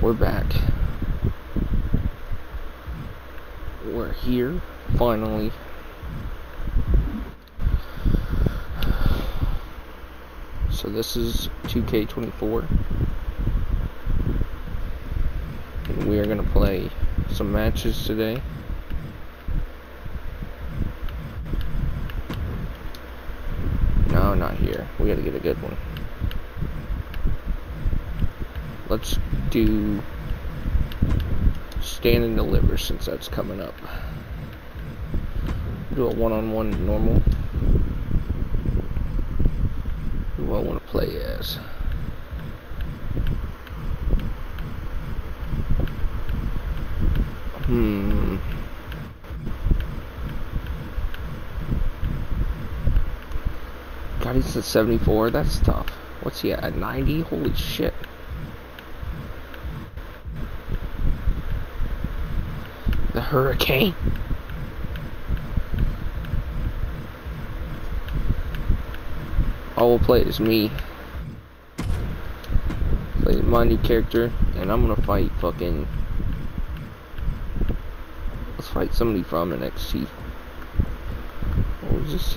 We're back. We're here, finally. So this is 2K24. And we are going to play some matches today. No, not here. We gotta get a good one. Let's do stand and deliver since that's coming up. Do a one-on-one -on -one normal. Who I want to play as? Hmm. God, he's at 74. That's tough. What's he? At 90? Holy shit. Hurricane. I will play as me. Play my new character, and I'm gonna fight fucking. Let's fight somebody from NXT. What was this?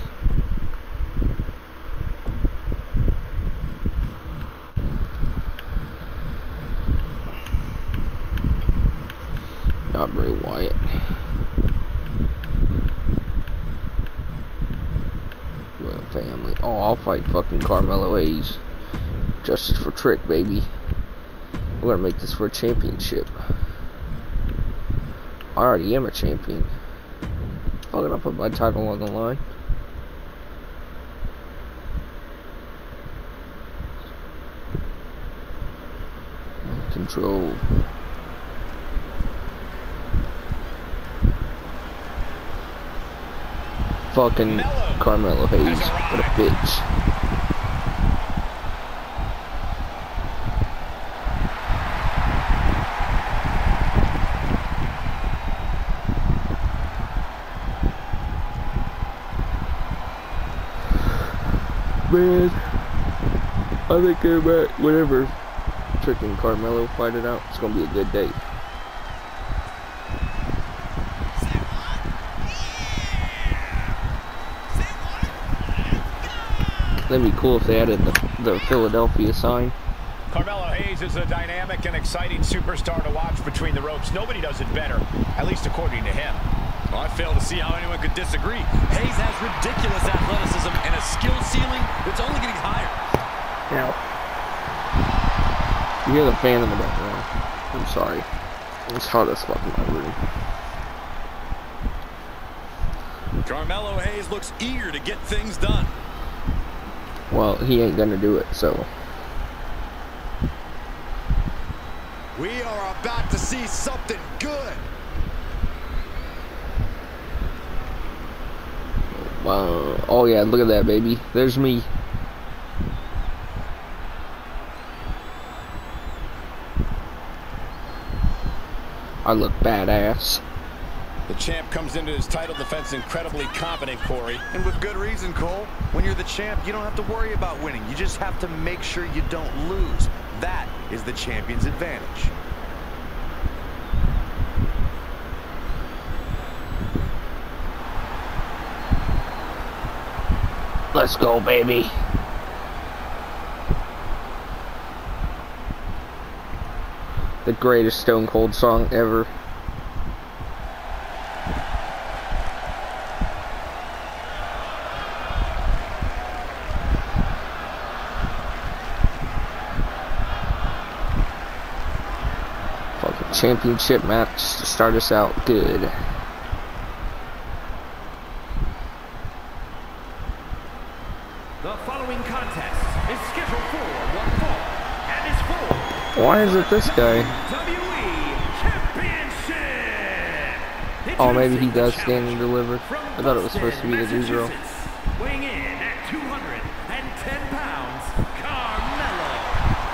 Not Bray Wyatt. Oh, I'll fight fucking Carmelo Hayes. Justice for Trick, baby. We're gonna make this for a championship. I already am a champion. Fucking I'll put my title on the line. Control. Fucking Carmelo Hayes. What a bitch. Man, I think I'm at whatever freaking Carmelo fight it out. It's gonna be a good day. That'd be cool if they added the, the Philadelphia sign. Carmelo Hayes is a dynamic and exciting superstar to watch between the ropes. Nobody does it better, at least according to him. Well, I fail to see how anyone could disagree. Hayes has ridiculous athleticism and a skill ceiling that's only getting higher. Now, you hear the fan in the background. I'm sorry. It's hot as fuck in my room. Carmelo Hayes looks eager to get things done. Well, he ain't gonna do it, so. We are about to see something good. Wow. Oh, yeah, look at that, baby. There's me. I look badass. The champ comes into his title defense incredibly confident, Corey. And with good reason, Cole. When you're the champ, you don't have to worry about winning. You just have to make sure you don't lose. That is the champion's advantage. Let's go, baby. The greatest Stone Cold song ever. Championship match to start us out good. The following contest is scheduled for one fall and is for Why is it this guy? Oh, maybe he does stand and deliver. I thought it was supposed to be the girl. Weighing in at 210 pounds, Carmelo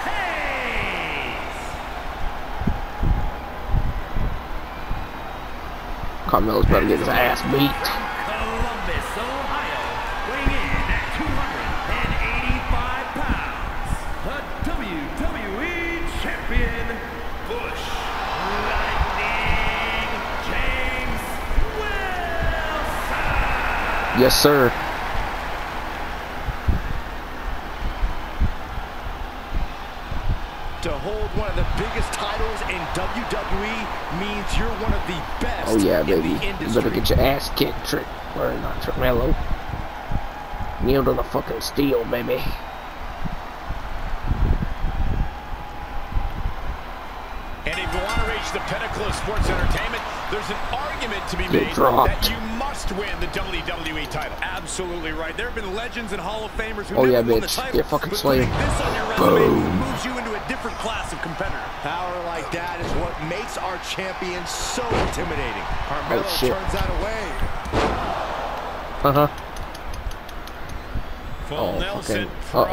Hayes. Carmelo's about to get his ass beat. Columbus, Ohio, weighing in at 285 pounds, the WWE Champion, push. Lightning James Wilson. Yes, sir. To hold one of the biggest titles in WWE means you're one of the Oh yeah, baby. You better get your ass kicked, Trick. Or not Tremelo. Kneel to the fucking steel, baby. And if you want to reach the pinnacle of sports entertainment, there's an argument to be Get made dropped. that you must win the WWE title. Absolutely right. There have been legends and Hall of Famers who Oh, never yeah, won the bitch. title. Get fucking slayed. putting this on your resume Boom. moves you into a different class of competitor. Power like that is what makes our champion so intimidating. Carmelo Oh, turns that away. Uh huh. Full Oh, Nelson fucking-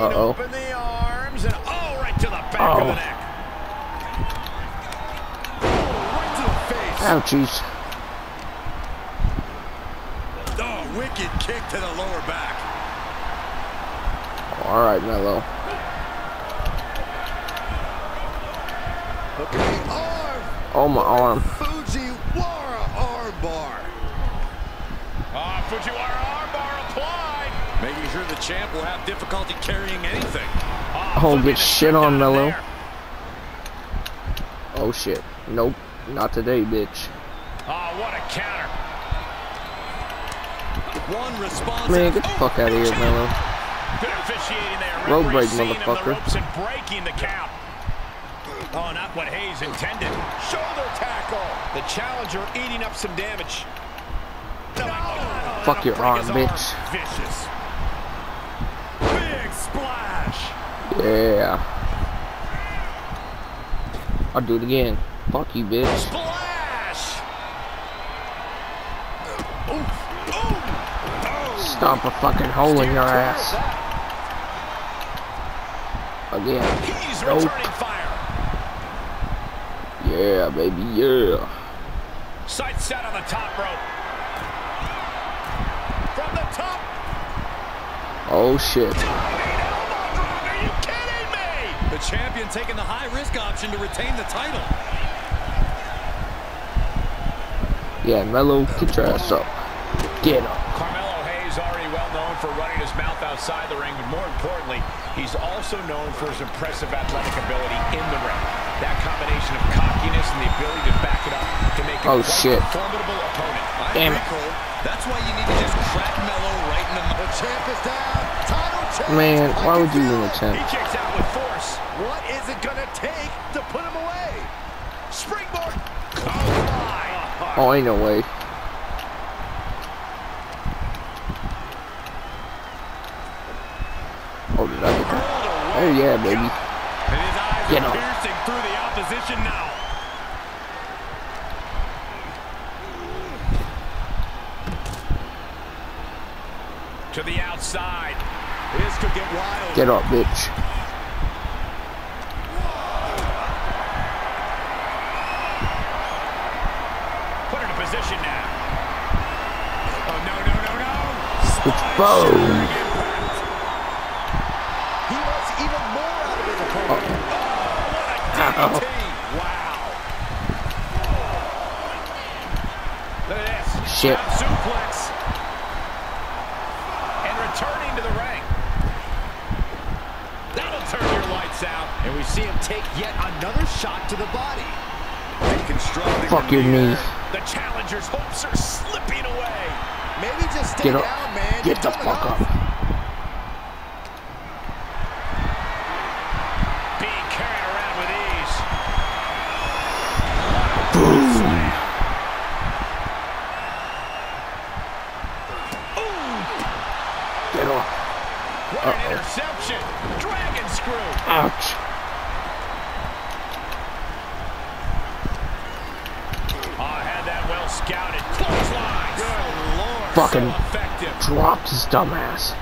uh-oh, uh-oh. open the arms and oh, right to the back Oh. of the neck. Right to the face. Ouchies. Oh, wicked kick to the lower back. Alright, Mello. Look at the arm. Oh, my arm. Fujiwara armbar. Ah, Fujiwara armbar applied. Making sure the champ will have difficulty carrying anything. Ah, Oh, flipping get shit shit on, out Mello. Oh, shit. Nope. Not today, bitch. Ah, what a counter. One response. Man, get the fuck out of here, Mello. Good officiating there. Road Referee break, motherfucker. The ropes and breaking the count. Oh, not what Hayes intended. Shoulder tackle. The challenger eating up some damage. Oh, Fuck your that'll arm, bitch. Vicious. Big splash. Yeah. I'll do it again. Fuck you, bitch. Splash. Oof. Ooh. Stomp a fucking hole in your ass. Again. He's Nope. Yeah, baby, yeah. Sight set on the top rope. From the top. Oh, shit. Diving elbow drop. Are you kidding me? The champion taking the high risk option to retain the title. Yeah, Mello, get your ass up. Get up. Carmelo Hayes already well known for running his mouth outside the ring, but more importantly, he's also known for his impressive athletic ability in the ring. That combination of cockiness and the ability to back it up can make him Oh, quite shit. formidable opponent. Damn it. That's why you need to just crack Mello right in the mouth. The champ is down. Title change. Man, why would you feel even it. He attempt? kicks out with force. What is it gonna take to put him away? Springboard. Oh, oh my. Oh, ain't no way. Oh, did I get that? Oh, yeah, baby. And his eyes Get are up. piercing through the opposition now. To the outside. This could get wild. Get up, bitch. Put in a position now. Oh, no, no, no, no. It's boom. He wants even more out of his opponent. Ow. Wow. Look at this. Shit. Suplex. And returning to the ring. That'll turn your lights out. And we see him take yet another shot to the body. Fuck your the knee. The challenger's hopes are slipping away. Maybe just stay Get up. down, man. Get the You've done fuck up. Being carried around with ease. Boom. Get up. What an Uh-oh. interception. Dragon screw. Ouch. Oh, had that well scouted. Clothesline. Good lord. Fucking So dropped his dumbass.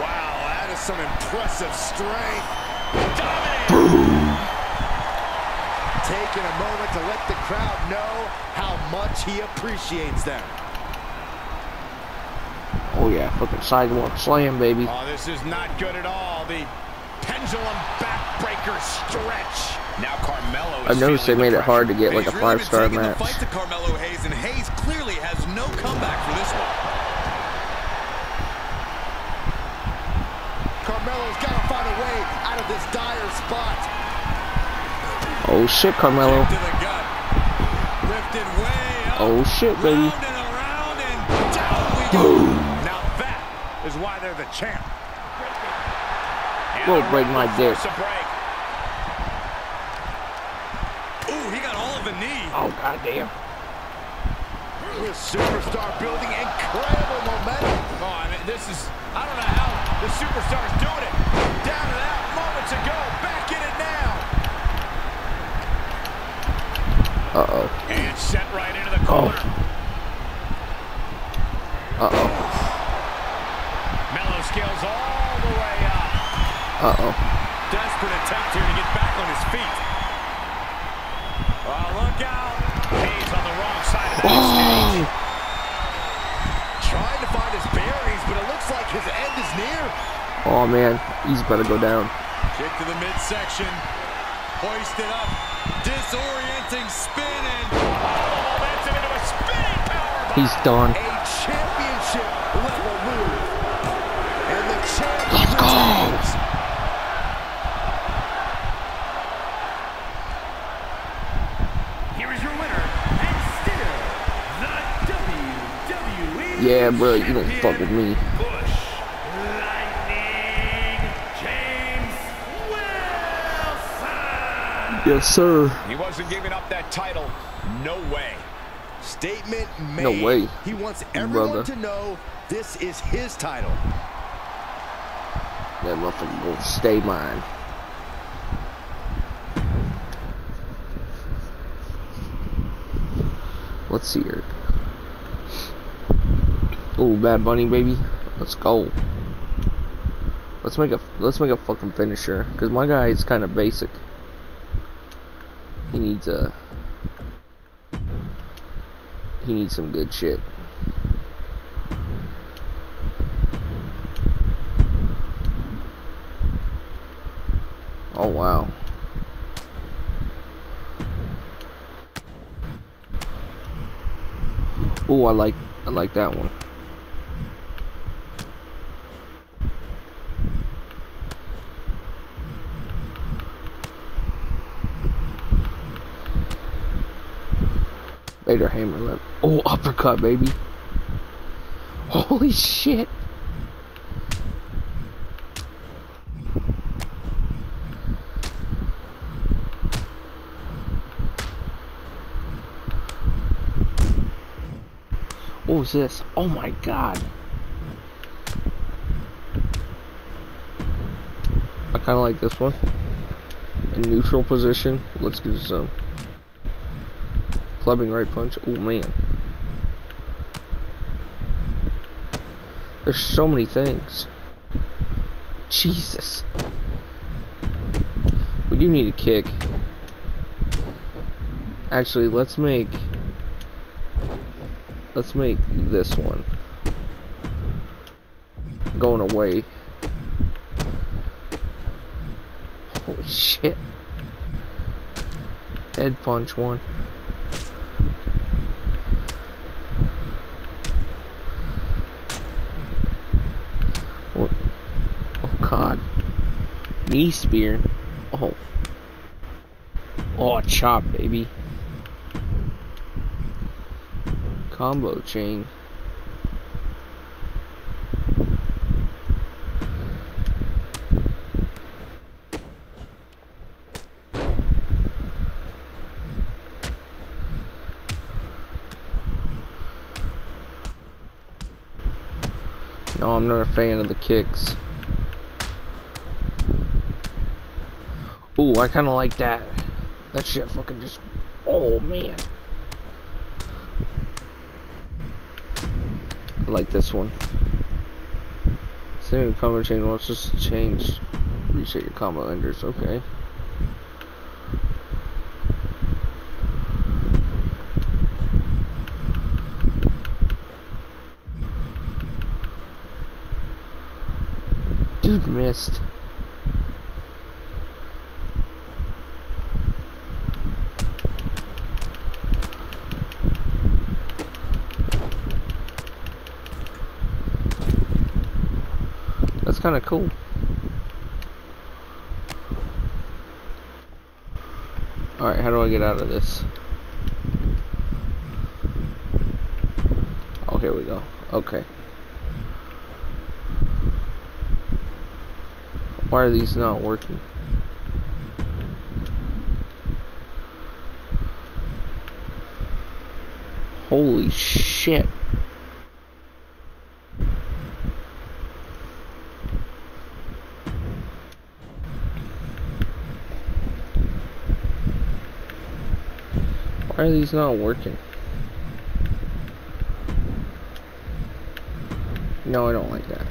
Wow, that is some impressive strength. Dominating. Taking a moment to let the crowd know how much he appreciates them. Oh yeah, fucking sidewalk slam, baby. Oh, this is not good at all. The pendulum backbreaker stretch. Now Carmelo I've noticed they made it hard to get like a five star been taking match. fight to Carmelo Hayes, and Hayes clearly has no comeback for this one. Carmelo's got to find a way out of this dire spot. Oh shit, Carmelo. Kick to the gut. Lifted way up. Oh shit, baby. Round and around and down we go. Now that is why they're the champ. Won't break my dick. force a break. Ooh, he got all of the knee. Oh goddamn. This superstar building incredible momentum. Oh, I mean, this is, I don't know how the superstar's doing it. Down and out moments ago, back in it now. Uh oh. And set right into the corner. Uh oh. Mellow scales all the way up. Uh oh. Desperate attempt here to get back on his feet. Oh, look out. Hayes on the wrong side of that Oh. Trying to find his bearings, but it looks like his end is near. Oh man, he's about to go down. Kick to the midsection. Hoisted up. Disorienting spin and Momentum into a spinning power. He's done. A championship level move. And the champ Let's go. retains. Here is your winner, and still the WWE Yeah, bro, you don't fuck with me. Bush Lightning James Wilson. Yes, sir. He wasn't giving up that title. No way. Statement made. No way, He wants everyone brother. to know this is his title. That motherfucker will stay mine. Let's see here. Oh, Bad Bunny, baby. Let's go. Let's make a let's make a fucking finisher, cause my guy is kind of basic. He needs a. He needs some good shit. Oh wow. Oh, I like I like that one. Vader hammer lip. Oh, uppercut, baby. Holy shit. What was this? Oh my god. I kind of like this one. In neutral position. Let's do some. Clubbing right punch. Oh man. There's so many things. Jesus. We do need a kick. Actually, let's make let's make this one going away. Holy shit. Head punch one. What? Oh god. Knee spear. Oh. Oh, chop, baby. Combo chain. No, I'm not a fan of the kicks. Ooh, I kind of like that. That shit fucking just. Oh man. I like this one. Same combo chain. Let's just change. Reset your combo enders. Okay. Dude missed. kind of cool. Alright, how do I get out of this? Oh, here we go. Okay. Why are these not working? Holy shit. These not working? No, I don't like that.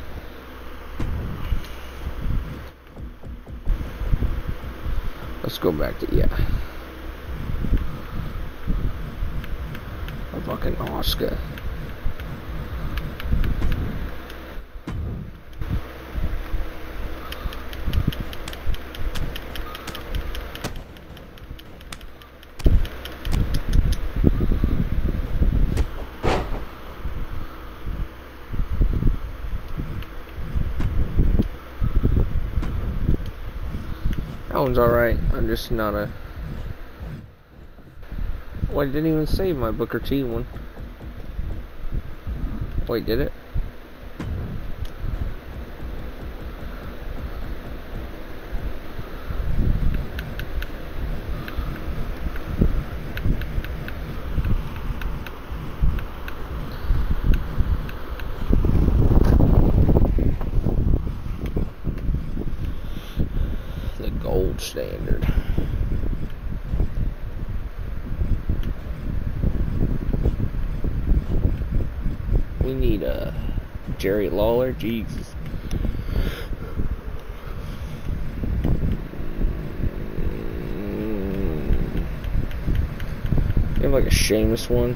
Let's go back to, yeah. A fucking Oscar. One's alright. I'm just not a. Well, I didn't even save my Booker T one. Wait, did it? The gold standard. We need a Jerry Lawler. Jesus. You have like a Sheamus one.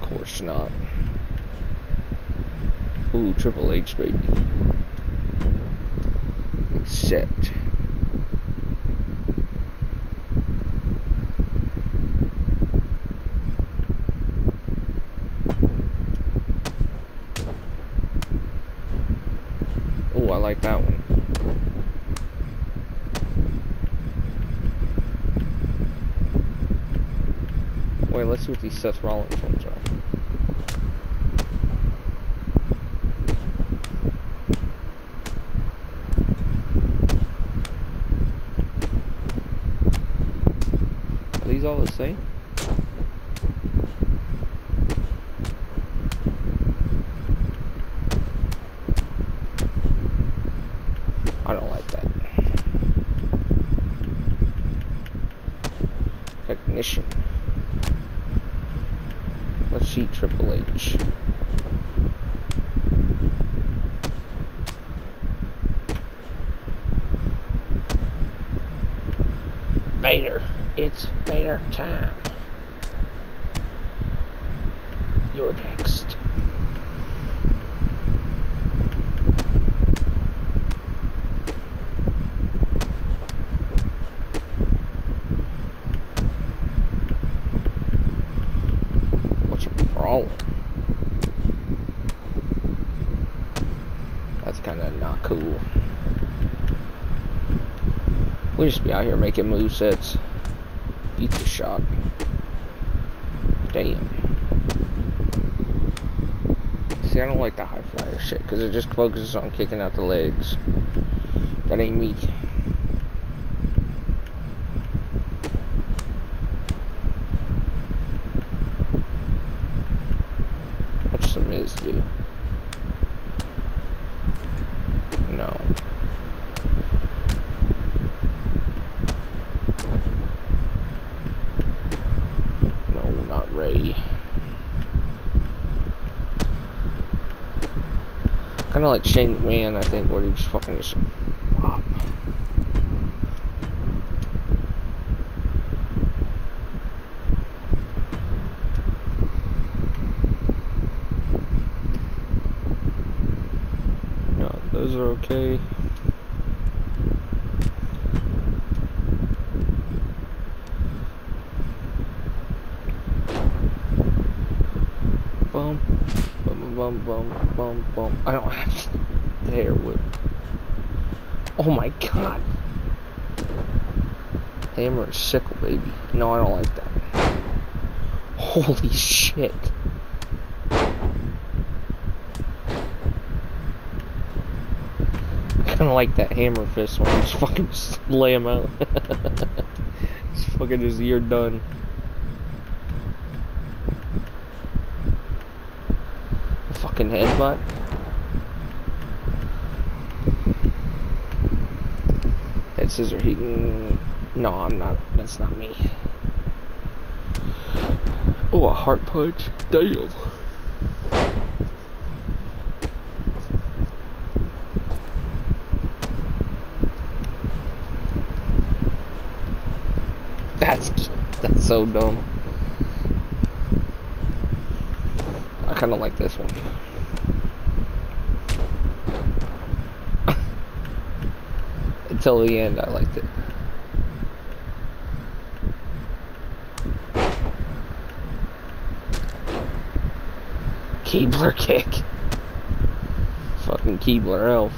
Of course not. Ooh, Triple H, baby. Accept. Ooh, I like that one. Wait, let's see what these Seth Rollins ones are. Are these all the same? I don't like that. Technician. Let's see Triple H. Vader. It's Vader time. You're next. What's your problem? That's kind of not cool. We just be out here making move sets. Beat the shot. Damn. See, I don't like the high flyer shit because it just focuses on kicking out the legs. That ain't me. What's the Miz do? No. No, not Ray. Kind of like Shane McMahon, I think, where he just fucking just. No, those are okay. Boom, bum bum. I don't have hair whip. Oh my god. Hammer and sickle, baby. No, I don't like that. Holy shit. I kinda like that hammer fist one. Just fucking lay him out. just fucking just, you're done. Fucking headbutt. Head scissor he can no I'm not that's not me. Oh a heart punch. Damn. That's that's so dumb. I kind of like this one. Until the end, I liked it. Keebler kick. Fucking Keebler elf.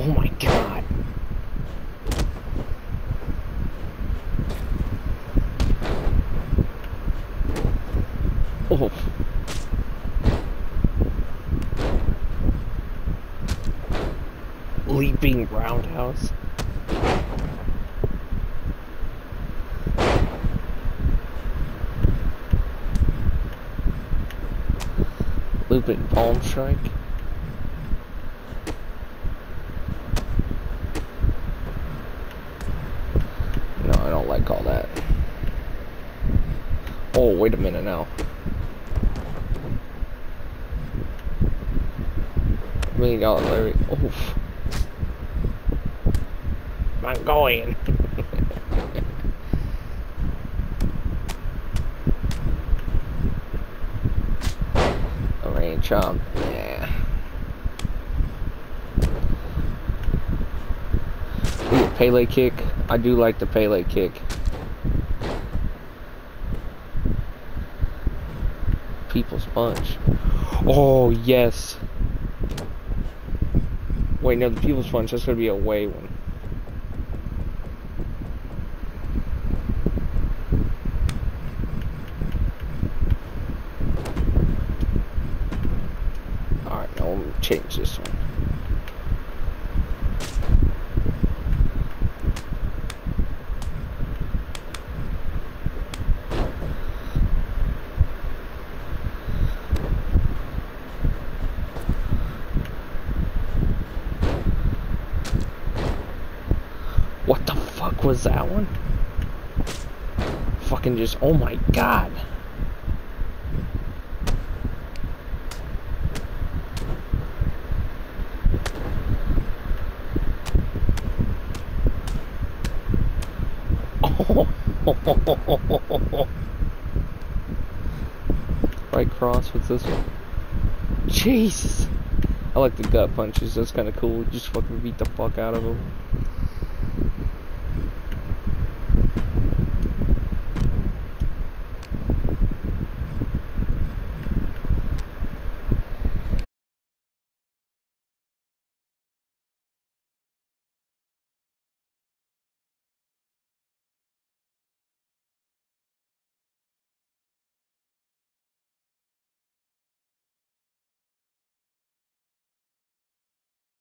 Oh my god. Oh. Leaping roundhouse. Looping palm strike. No, I don't like all that. Oh, wait a minute now. Million dollar Larry. Oof. I'm going. A rain chomp. Yeah. Ooh, Pele kick. I do like the Pele kick. People's punch. Oh, yes. Wait, no, the People's punch. That's gonna be a way one. Alright, now I'm gonna change this one. What the fuck was that one? Fucking just, oh my god. right cross with this one. Jesus. I like the gut punches. That's kind of cool. Just fucking beat the fuck out of them.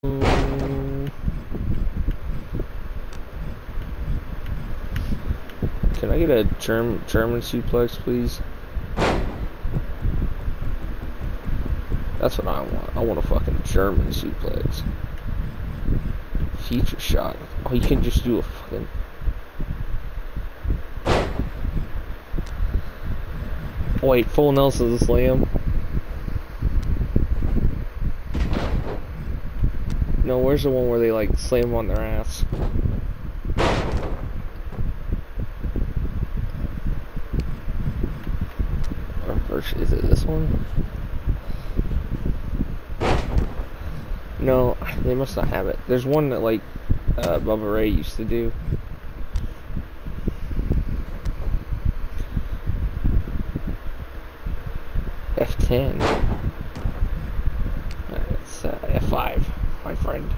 Mm. Can I get a German German suplex, please? That's what I want. I want a fucking German suplex. Future shot. Oh, you can just do a fucking. Wait, full Nelson slam. No, where's the one where they like slam on their ass? this one? No, they must not have it. There's one that like uh, Bubba Ray used to do. F10. Uh, It's uh, F5, my friend.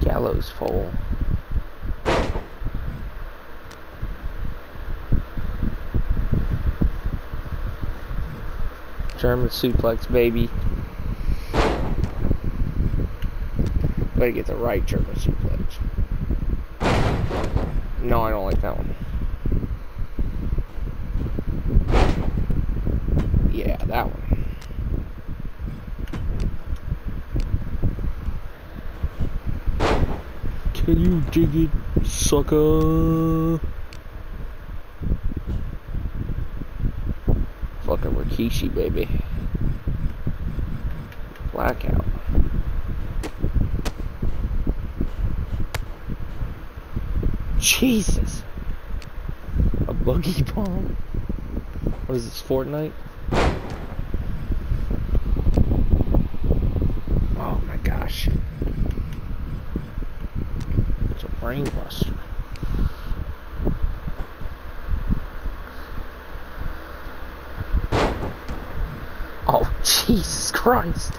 Gallows pole. German suplex, baby. Gotta get the right German suplex. No, I don't like that one. Yeah, that one. Can you dig it, sucker? Fucking Rikishi, baby. Blackout. Jesus. A buggy bomb? What is this, Fortnite? Oh my gosh. It's a brainbuster. Oh, Jesus Christ.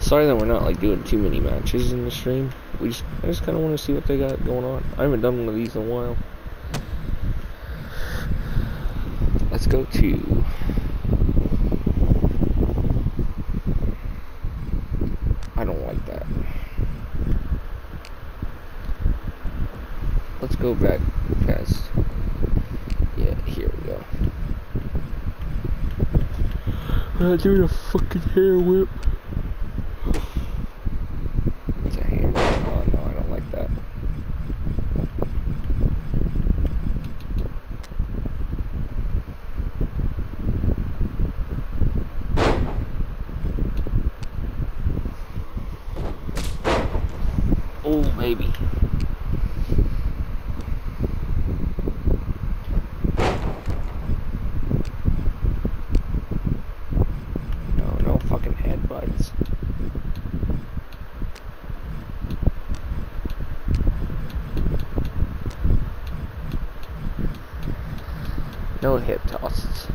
Sorry that we're not like doing too many matches in the stream. We just, I just kind of want to see what they got going on. I haven't done one of these in a while. Let's go to. I don't like that. Let's go back past. Yeah, here we go. We're not doing a fucking hair whip. It's a hair whip. Oh no, I don't like that. Oh, baby. No, no fucking headbutts. No hip tosses.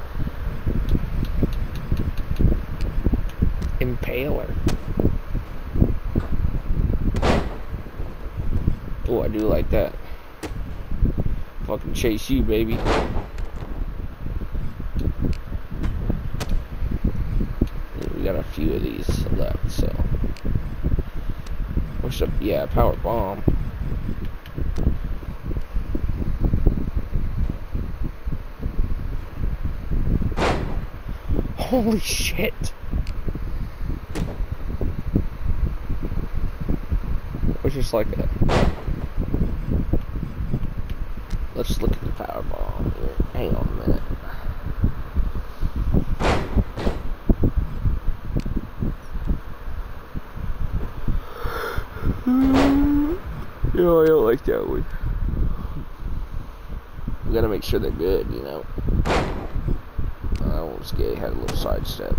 Impaler. Oh, I do like that. Fucking chase you, baby. We got a few of these left, so. What's up? Yeah, power bomb. Holy shit! It was just like a. Let's look at the power bomb here. Hang on a minute. No, I don't like that one. We gotta make sure they're good, you know. I was gay, had a little sidestep.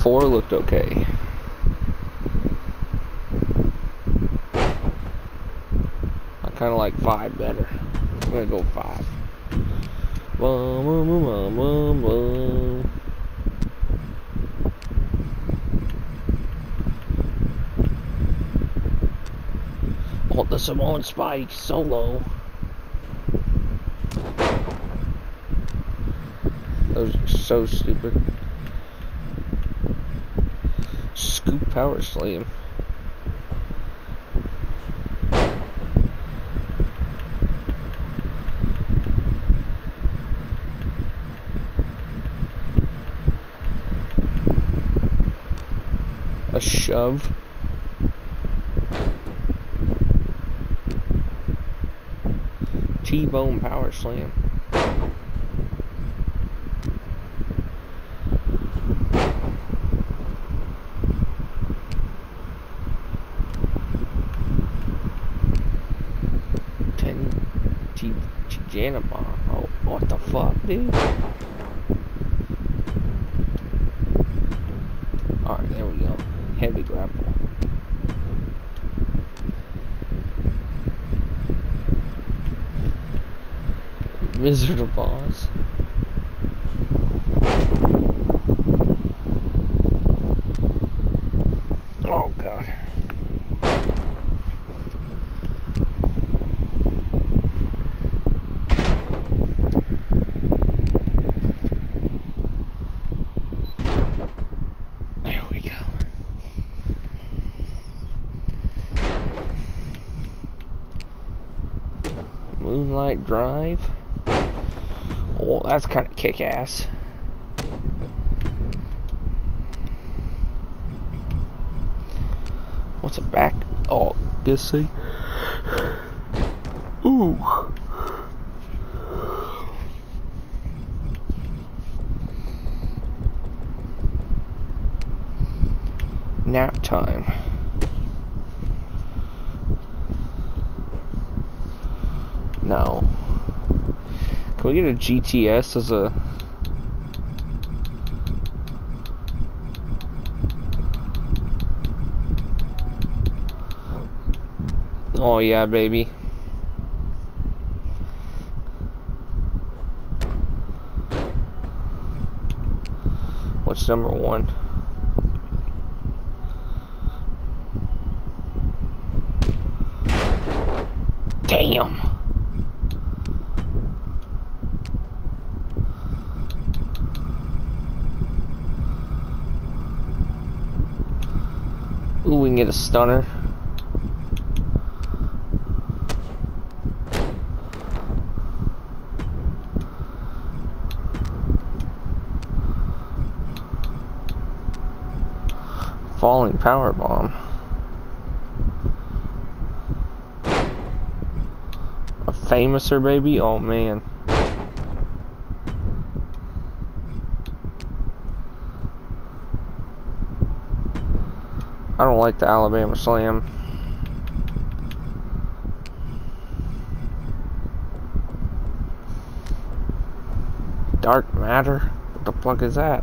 Four looked okay. I kind of like five better. I'm gonna go five. Bum, bum, bum. Oh, the Samoan Spike solo. Those are so stupid. Scoop power slam. Shove. T-bone power slam. Janet bomb. Oh, what the fuck, dude? Alright, there we go. Heavy grapple. Oh god. There we go. Moonlight Drive. That's kind of kick ass. What's a back? Oh, this see. Ooh. Nap time. No. Can we get a GTS as a Oh yeah, baby. What's number one? Damn. Ooh, we can get a stunner. Falling power bomb. A famouser baby? Oh man. Like the Alabama Slam. Dark matter? What the fuck is that?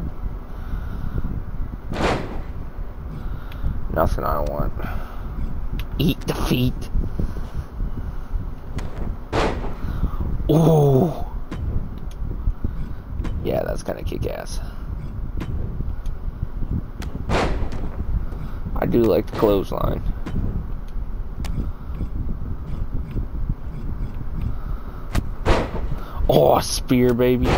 Nothing I want. Eat defeat. Ooh. Yeah, that's kind of kick ass. I do like the clothesline. Oh, spear, baby.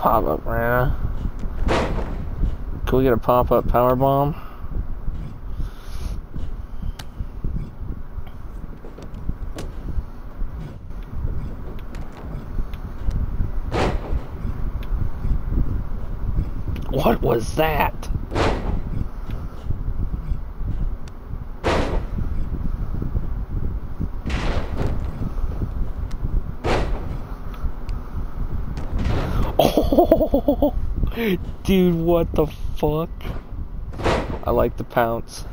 Pop up, Rana. Can we get a pop up power bomb? What was that? Dude, what the fuck? I like the pounce.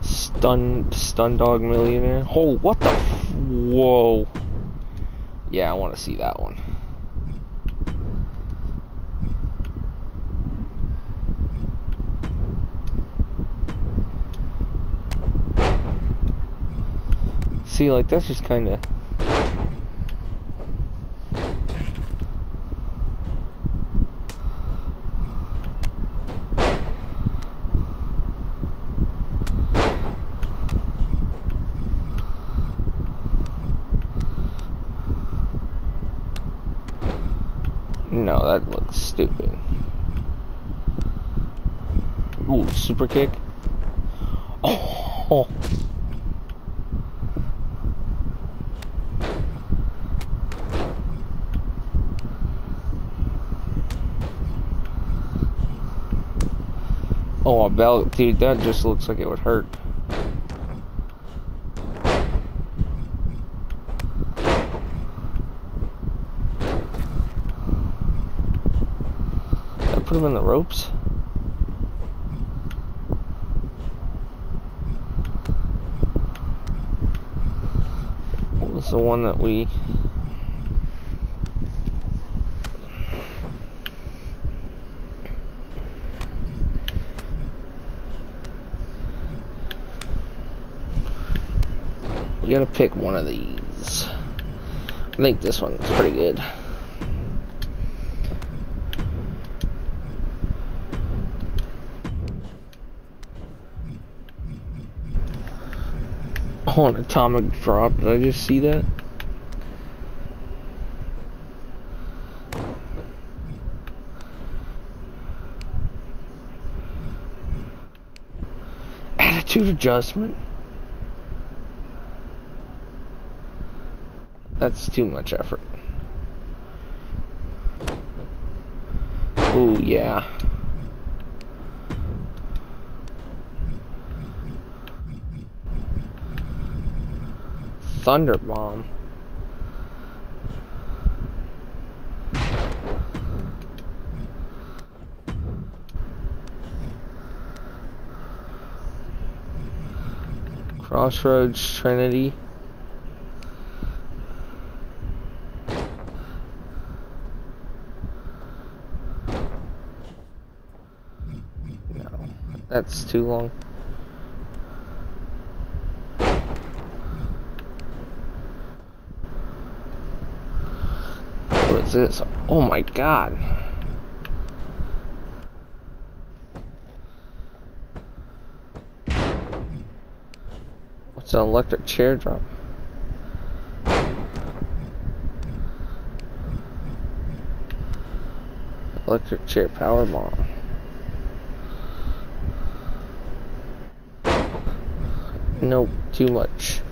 Stun, stun dog millionaire. Oh, what the? F Whoa. Yeah, I want to see that one. See, like, that's just kind of... No, that looks stupid. Ooh, super kick. Oh. Oh, a dude, that just looks like it would hurt. I put him in the ropes. What was the one that we gotta pick one of these. I think this one's pretty good. Oh, an atomic drop. Did I just see that? Attitude adjustment. That's too much effort. Ooh, yeah. Thunder Bomb. Crossroads Trinity. That's too long. What is this? Oh my god. What's an electric chair drop? Electric chair power bomb. Nope, too much.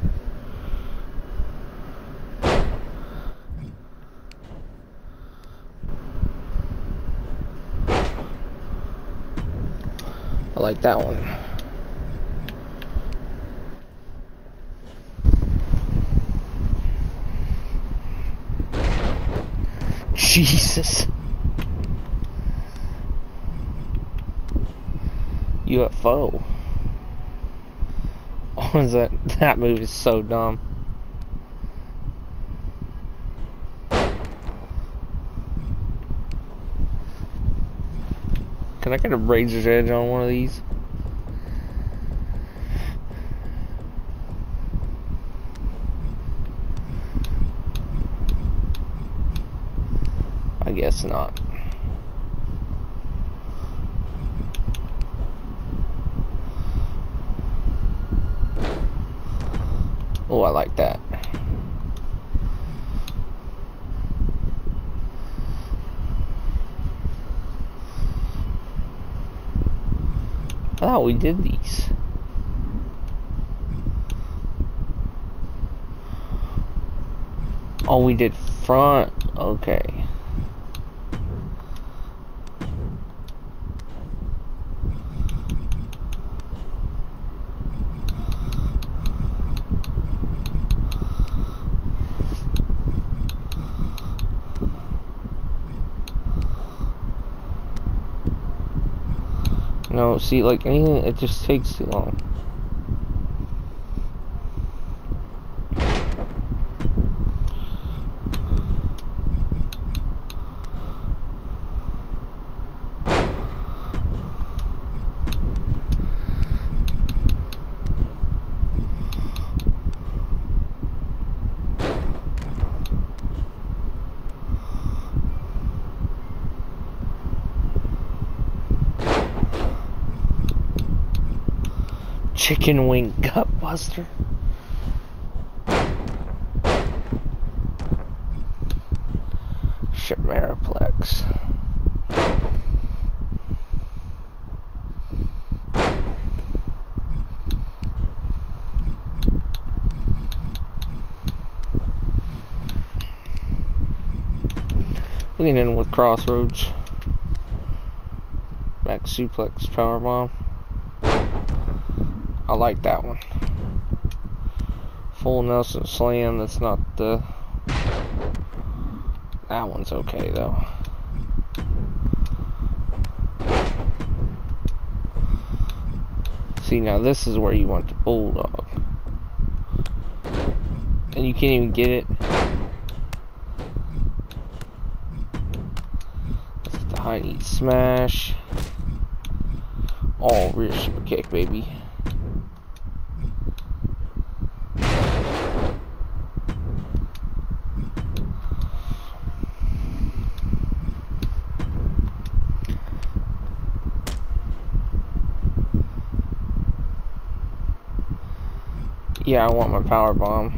I like that one. Jesus. UFO. That that move is so dumb. Can I get a razor's edge on one of these? I guess not. Oh, I like that. Thought we did these. Oh, we did front. Okay. No, see, like anything, it just takes too long. chicken wing gut buster. Ship Mariplex. In with crossroads. Back suplex powerbomb. I like that one. Full Nelson slam. That's not the. That one's okay though. See now this is where you want the bulldog. And you can't even get it. the high knee smash. All rear super kick, baby. Yeah, I want my power bomb.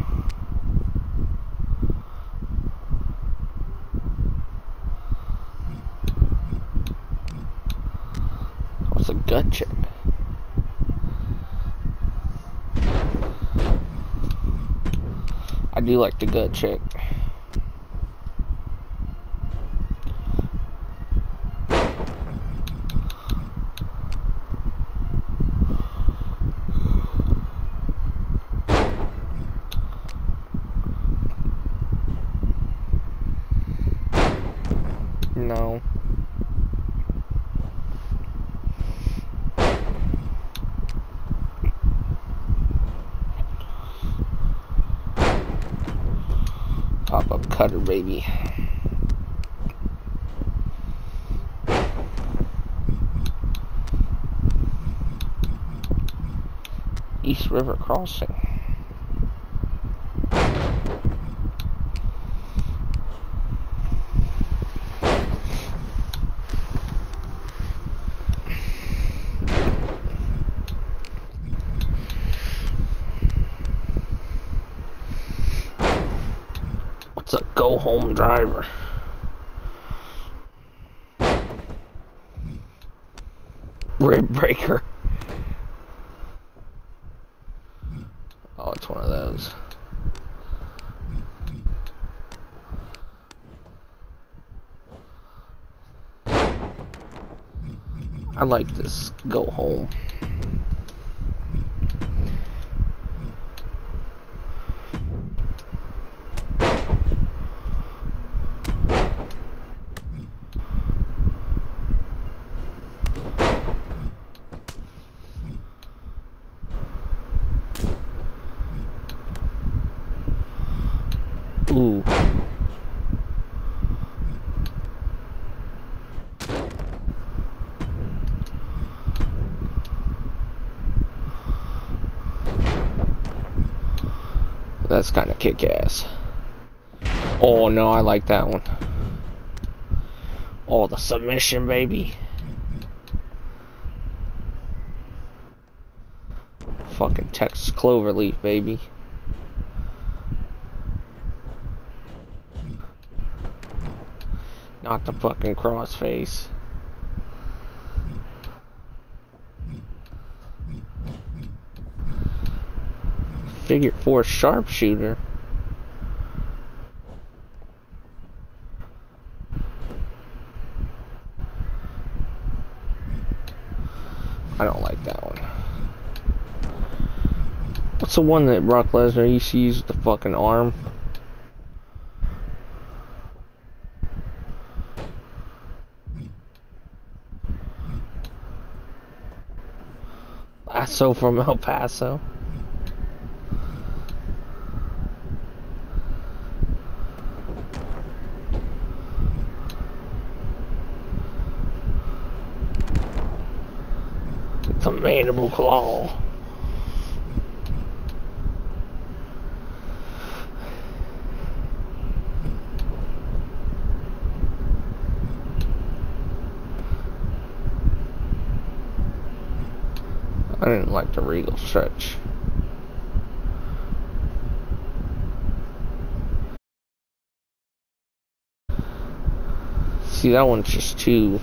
What's a gut check? I do like the gut check. No. Pop up cutter, baby. East River Crossing. What's a go home driver? Rib breaker. Oh, it's one of those. I like this go home. Ooh. That's kind of kick ass. Oh no, I like that one. Oh, the submission, baby. Fucking Texas Cloverleaf, baby. Not the fucking crossface. Figure four sharpshooter. I don't like that one. What's the one that Brock Lesnar used to use the fucking arm? Lasso from El Paso. The mandible claw. I didn't like the regal stretch. See, that one's just too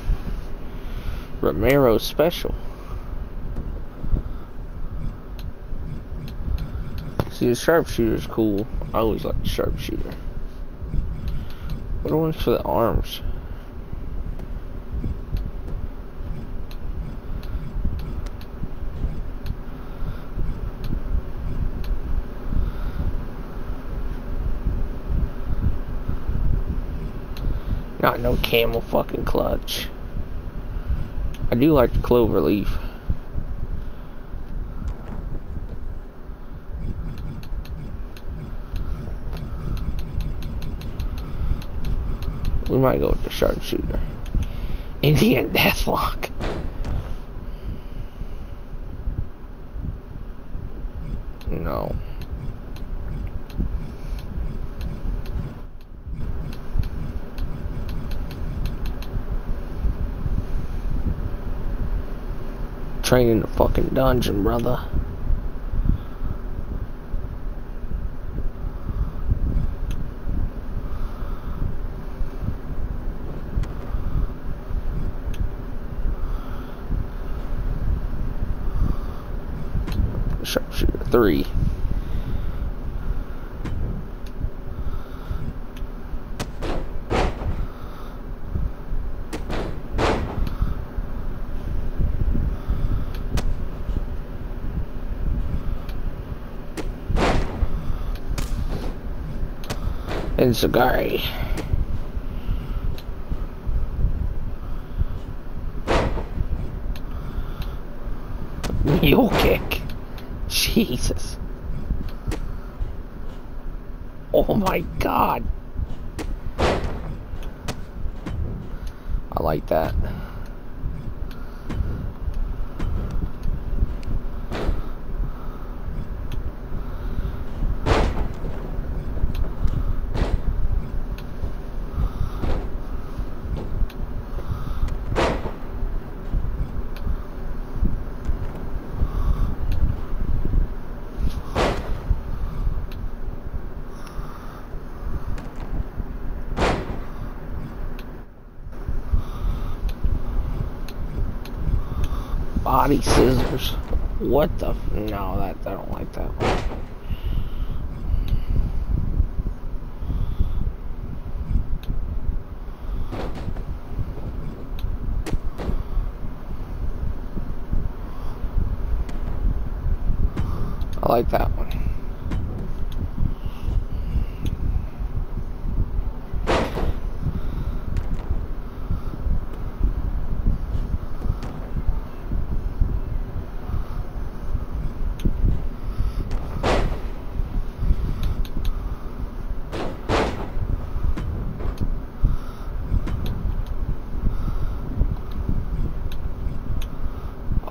Romero special. See, the sharpshooter's cool. I always like the sharpshooter. What one's for the arms? Not no camel fucking clutch. I do like the clover leaf. Might go with the sharpshooter. Indian Deathlock. No. Training the fucking dungeon, brother. Sharpshooter 3. And Zagari. Mule kick. Jesus. Oh my god. I like that. Body scissors. What the? No, that I don't like that. I like that one.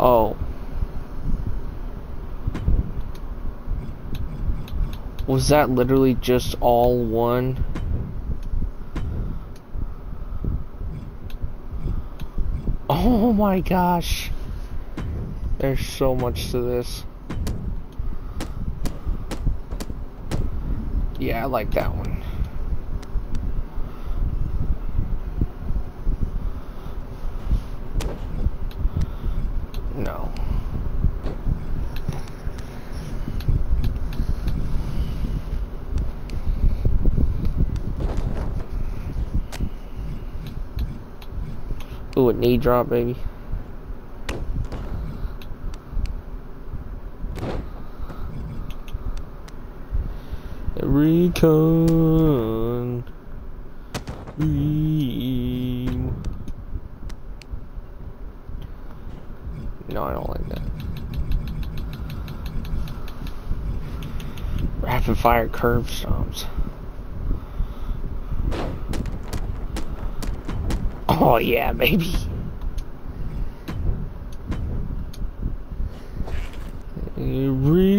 Oh. Was that literally just all one? Oh my gosh. There's so much to this. Yeah, I like that one. No. Ooh, a knee drop, baby. Recon. Dream. No, I don't like that. Rapid fire curve stomps. Oh yeah, baby. Reading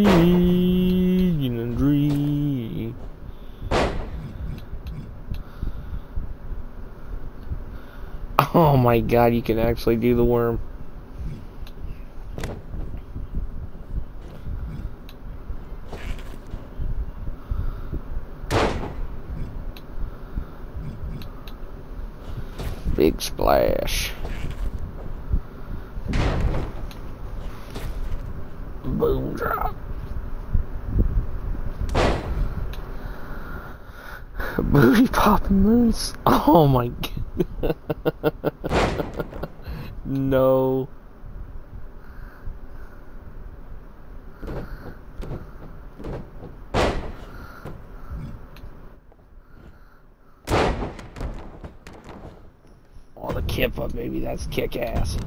a dream. Oh my god, you can actually do the worm. Big splash. Boom drop. Booty popping moose. Oh my god. no. Hip up, baby. That's kick ass.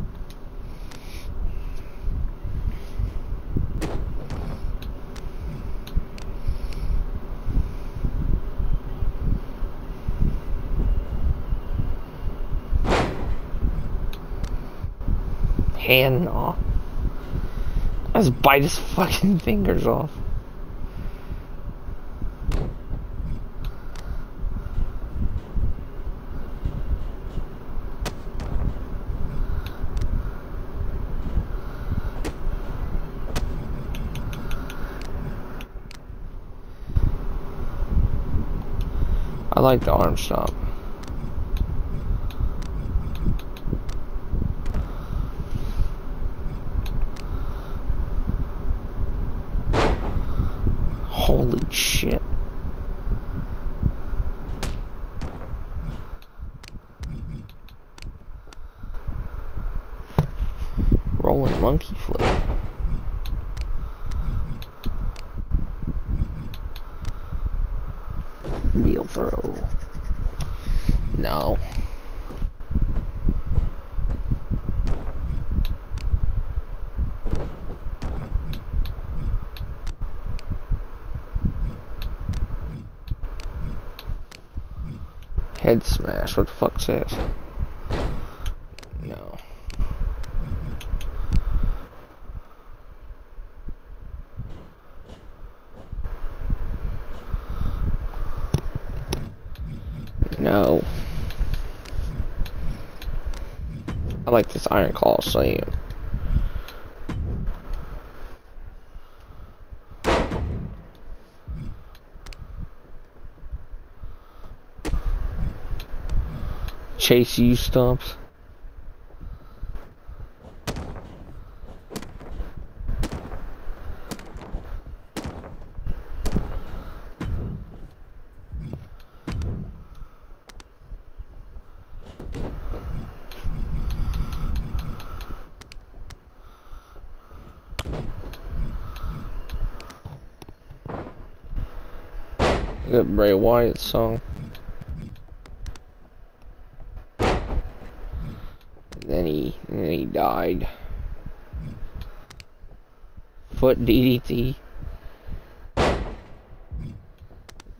Hand gnaw. Let's bite his fucking fingers off. Like the arm stomp. Holy shit. Rolling monkey flip. Wheel throw. No. Head smash. What the fuck's that? No. No. I like this Iron Claw slam. Chase you stumps. That Bray Wyatt song. Then he, then he died. Foot DDT.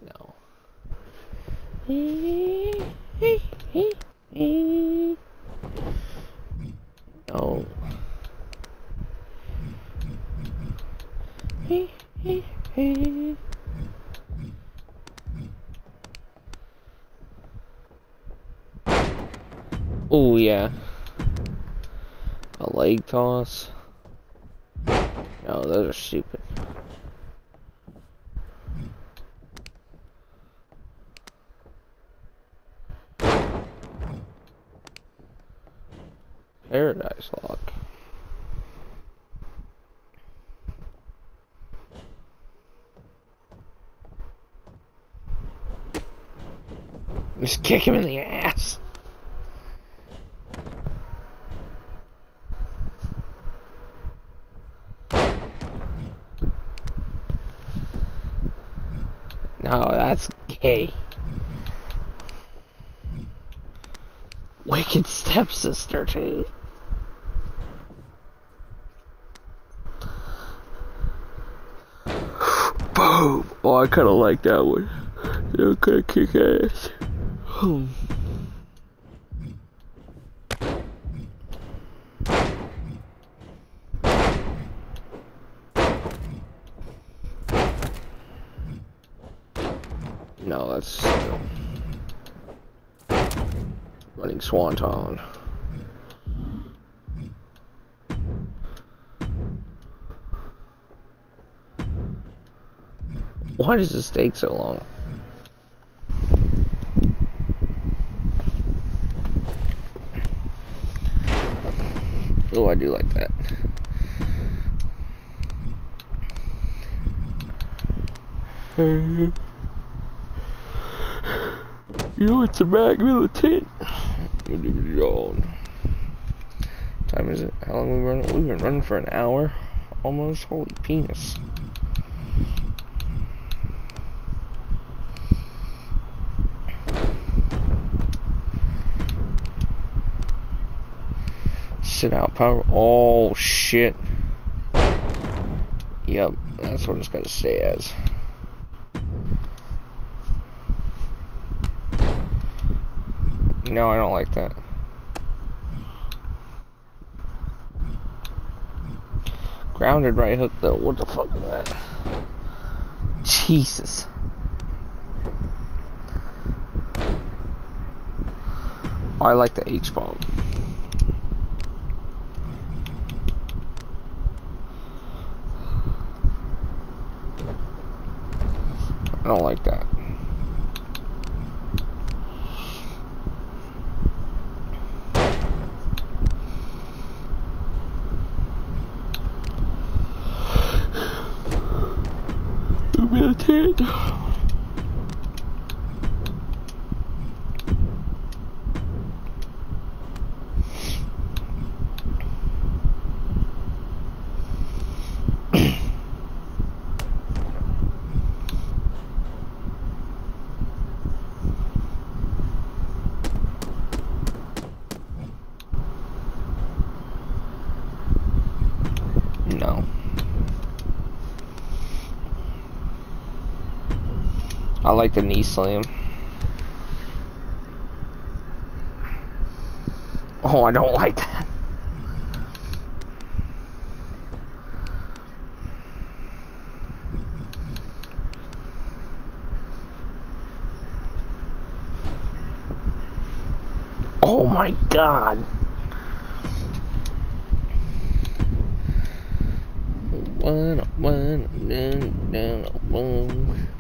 No. No. Oh yeah. A leg toss. No, those are stupid. Paradise lock. Just kick him in the ass. No, that's gay. Wicked stepsister, too. Boom! Oh, I kind of like that one. They're kick ass. No, that's uh, running Swanton. Why does this take so long? Oh, I do like that. You know it's a mag militant. Time is it? How long we run? We've been running for an hour, almost. Holy penis! Sit out power. Oh shit. Yep, that's what it's gonna stay as. No, I don't like that. Grounded right hook though. What the fuck is that? Jesus. I like the H don't like that. Meditate. No. I like the knee slam. Oh, I don't like that. Oh my god. One, one, down, down, one,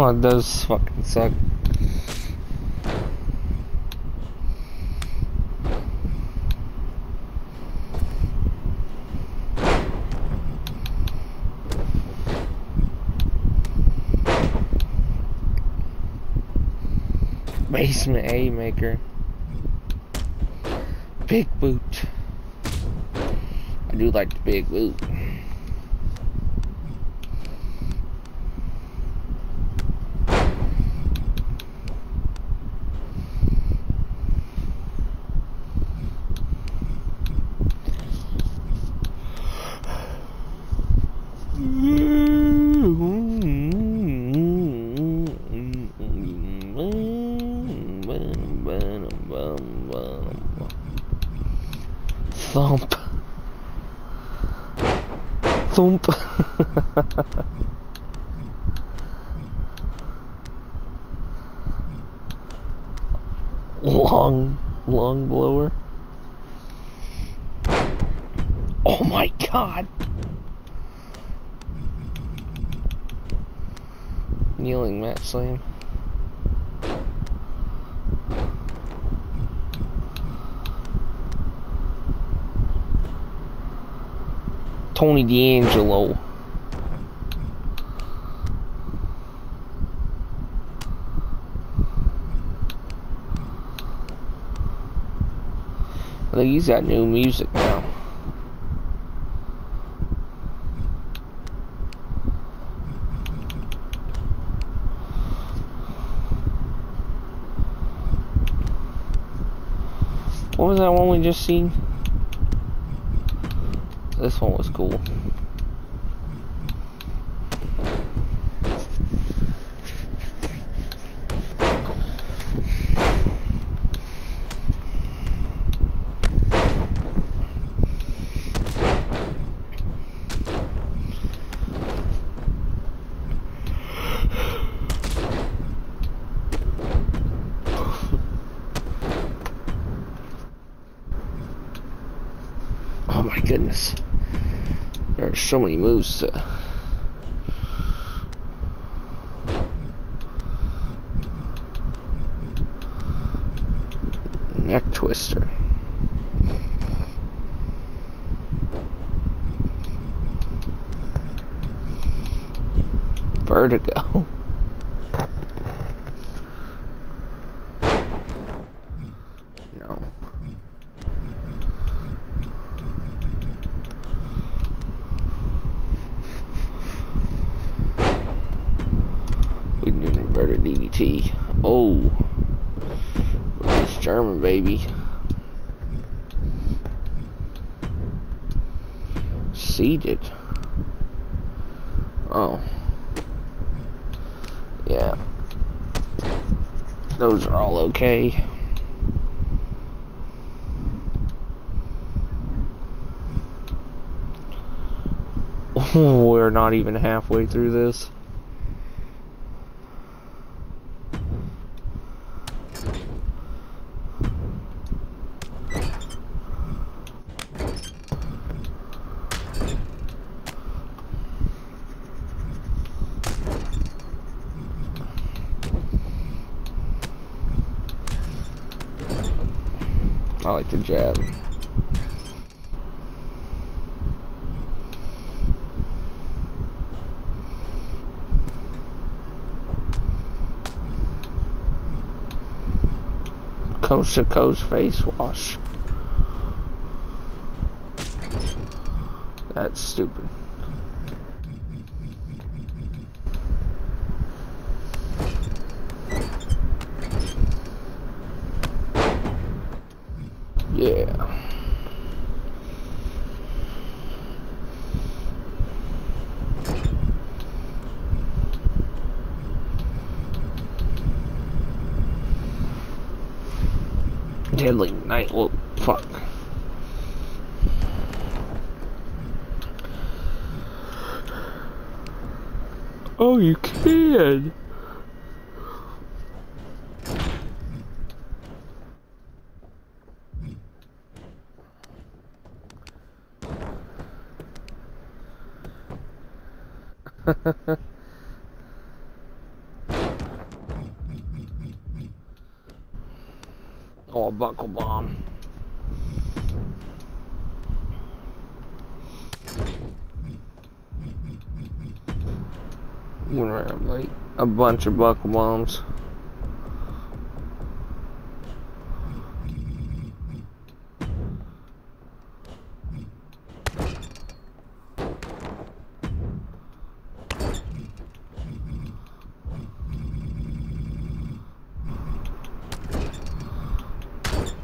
Oh, it does fucking suck. Basement A maker. Big boot. I do like the big boot. Thump. Thump. long, long blower. Oh my god. Kneeling mat slam. Tony D'Angelo. I think he's got new music now. What was that one we just seen? This one was cool. Oh my goodness. There are so many moves to neck twister. vertigo. no. We need an inverted DDT. Oh. It's German, baby. Seated. Oh. Yeah. Those are all okay. We're not even halfway through this. Jab. Coast to coast face wash. That's stupid. Yeah. Deadly night. Well, fuck. Oh, you can. oh, buckle bomb. We're gonna have like a bunch of buckle bombs.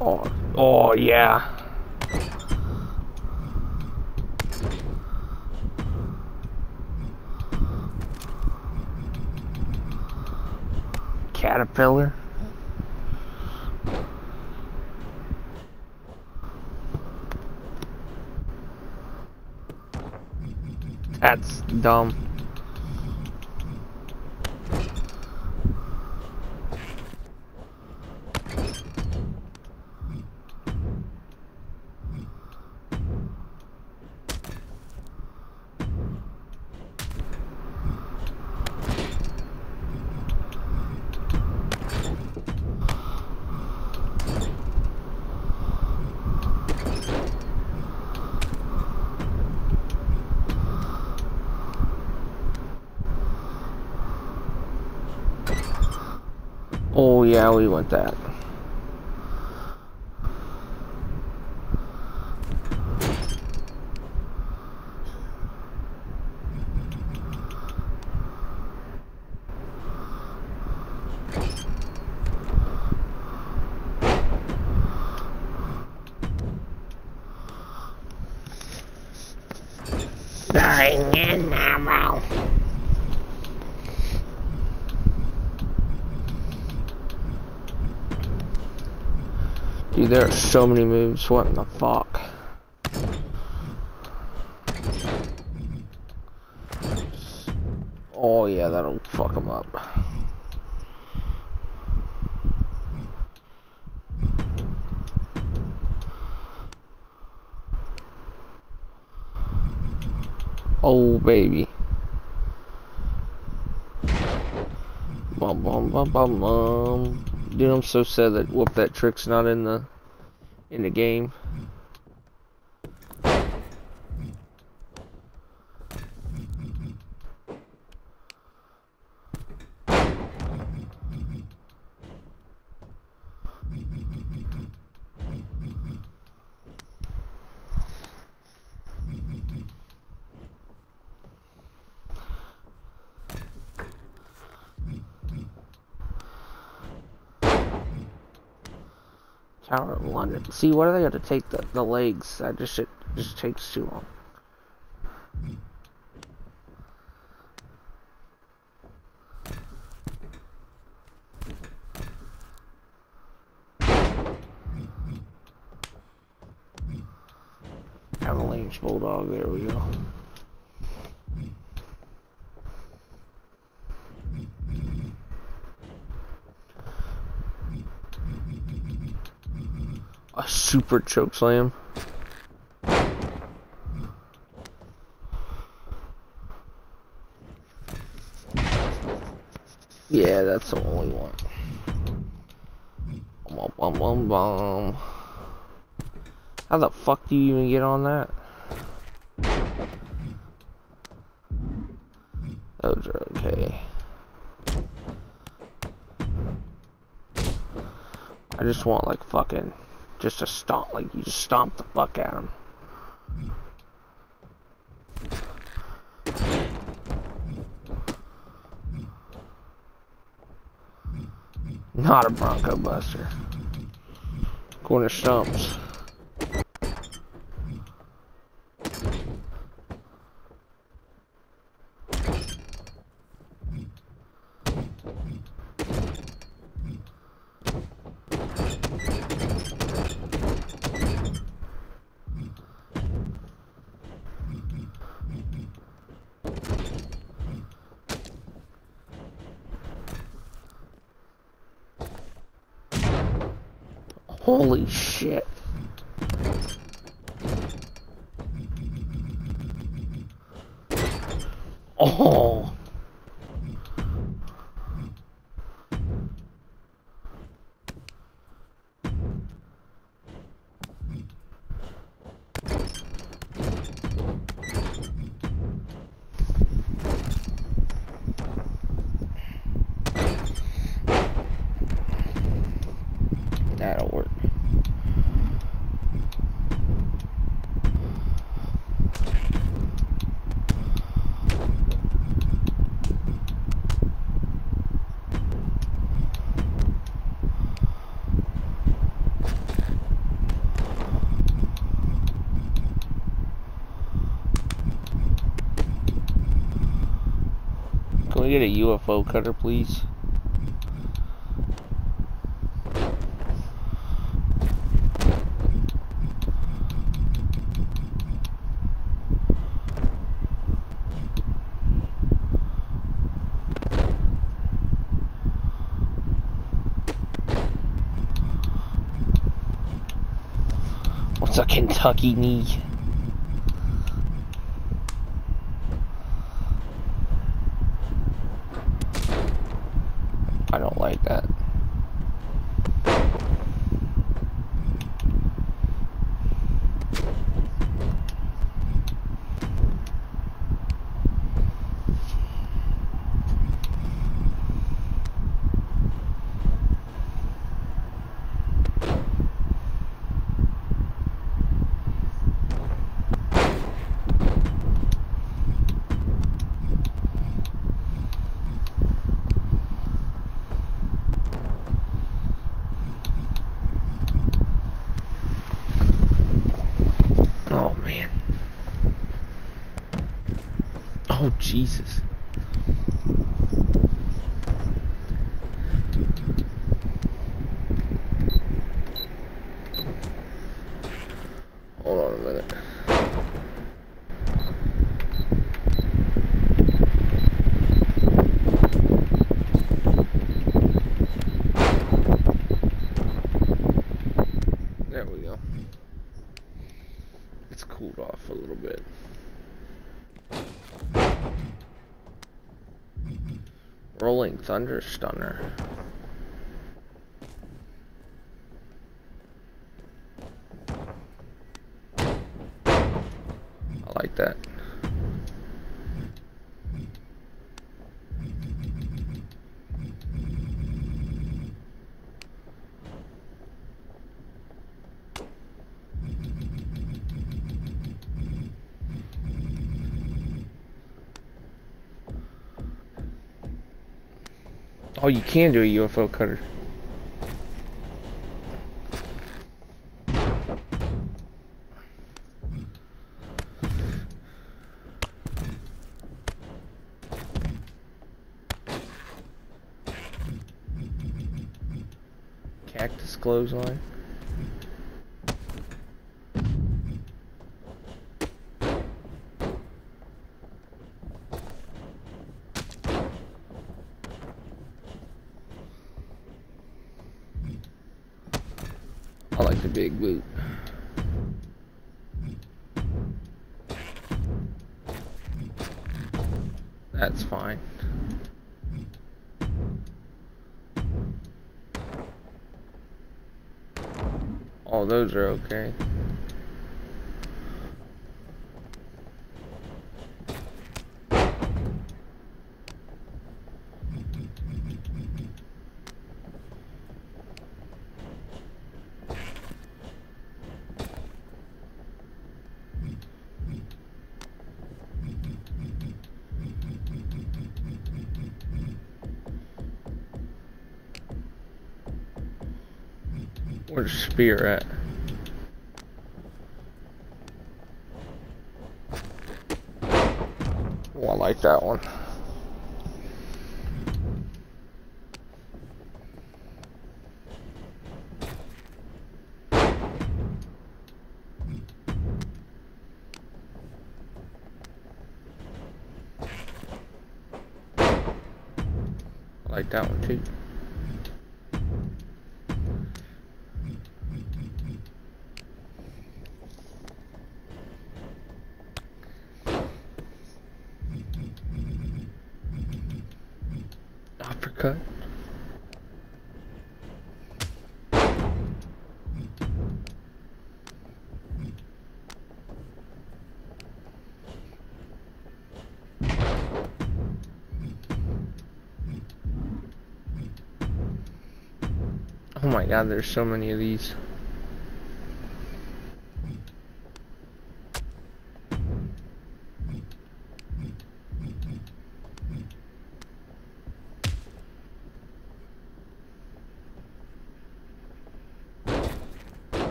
Oh, oh yeah. Caterpillar. That's dumb. Oh yeah, we want that. Dying in ammo. Dude, there are so many moves. What in the fuck? Oh yeah, that'll fuck him up. Oh baby. Bum bum bum bum bum. Dude, I'm so sad that whoop that trick's not in the in the game. See, why do they have to take the, the legs? That just shit just takes too long. Avalanche Bulldog, there we go. A super choke slam. Yeah, that's the only one. Bum, bum, bum, bum. How the fuck do you even get on that? Those are okay. I just want like fucking just a stomp, like you just stomp the fuck out of him. Not a Bronco Buster. Corner stumps. Holy shit. Oh. That'll work. Can we get a UFO cutter, please? What's a Kentucky knee? I don't like that. Oh man. Oh Jesus. Hold on a minute. There we go. It's cooled off a little bit. Rolling Thunder Stunner. Oh, you can do a UFO cutter. Cactus clothesline. Those are okay. Where's Spear at? Oh, I like that one. I like that one too. Uppercut. Oh my god, there's so many of these.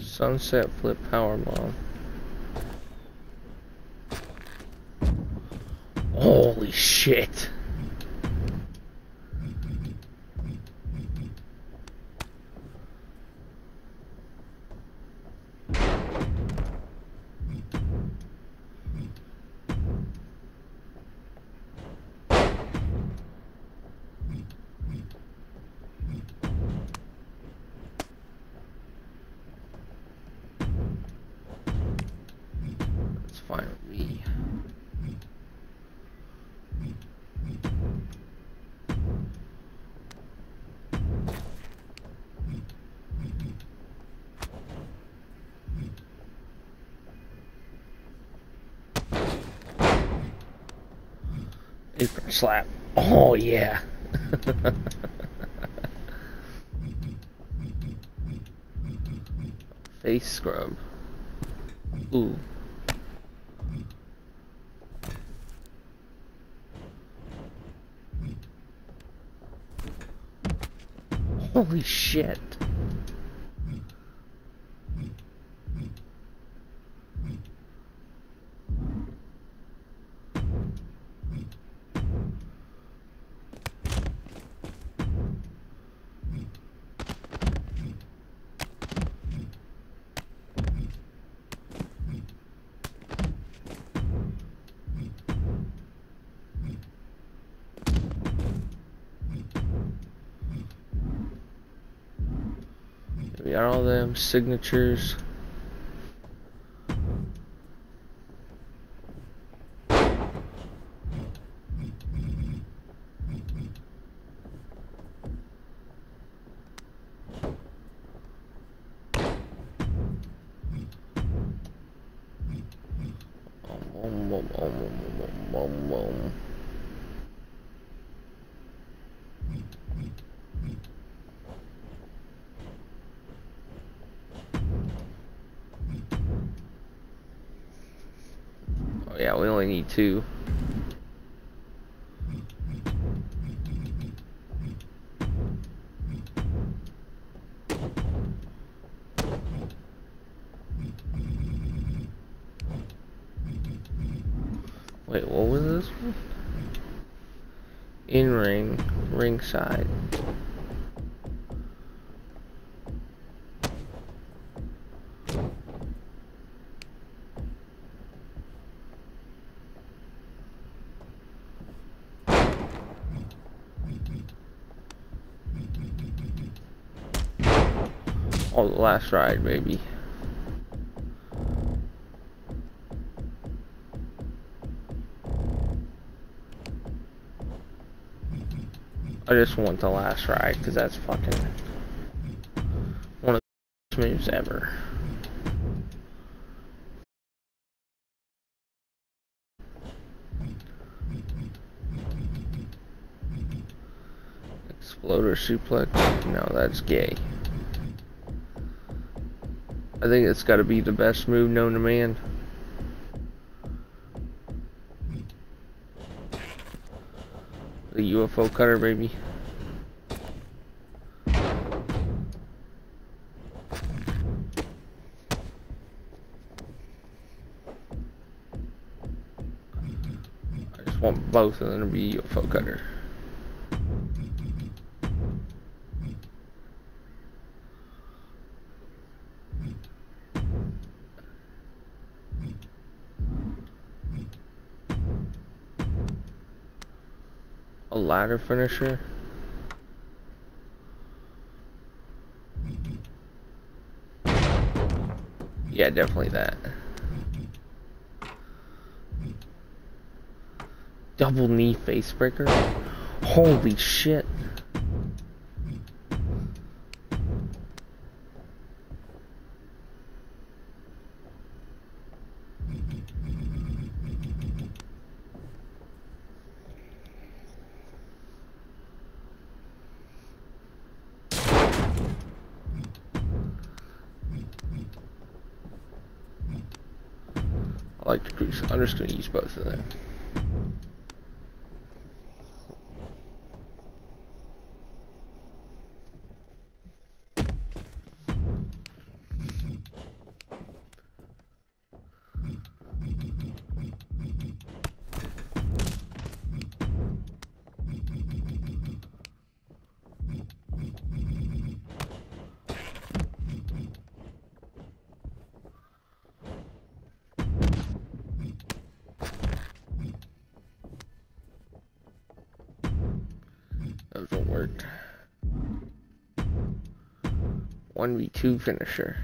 Sunset flip power bomb. Holy shit. That's fine with me. Apron slap. Oh yeah. Face scrub. Ooh. Holy shit. We got all them signatures. Um, um, um, um, um, um, um, um. Oh yeah, we only need two. Wait, what was this one? In ring. ringside. Oh, the last ride, baby. I just want the last ride because that's fucking one of the best moves ever. Exploder suplex? No, that's gay. I think it's got to be the best move known to man. UFO cutter, baby. I just want both of them to be UFO cutter. A ladder finisher? Yeah, definitely that. Double knee facebreaker. Holy shit. I like to cruise. Just to use both of them. Those will work. 1v2 finisher.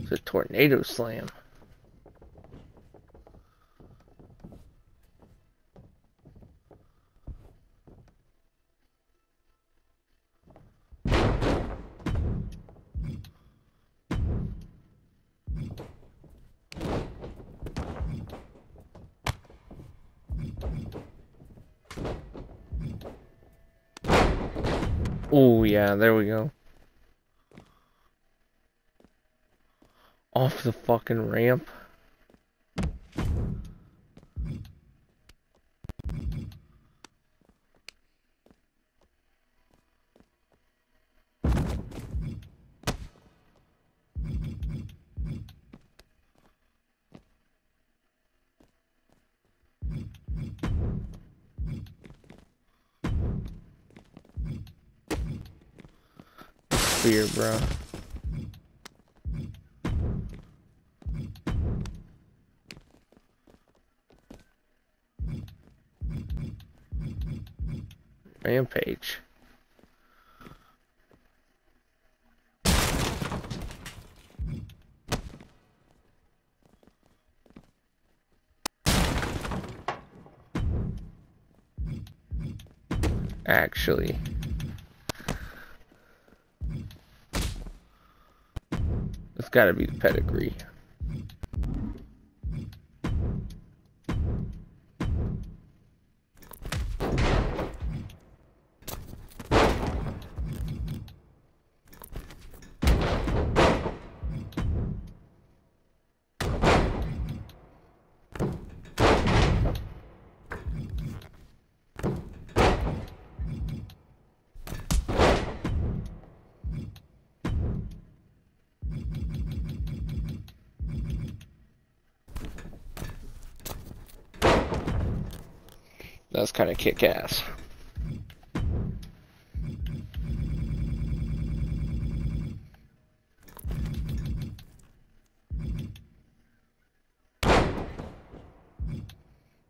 It's a tornado slam. Oh yeah, there we go. Off the fucking ramp. Spear, bro. Rampage. Actually. It's gotta be the pedigree. Kick ass.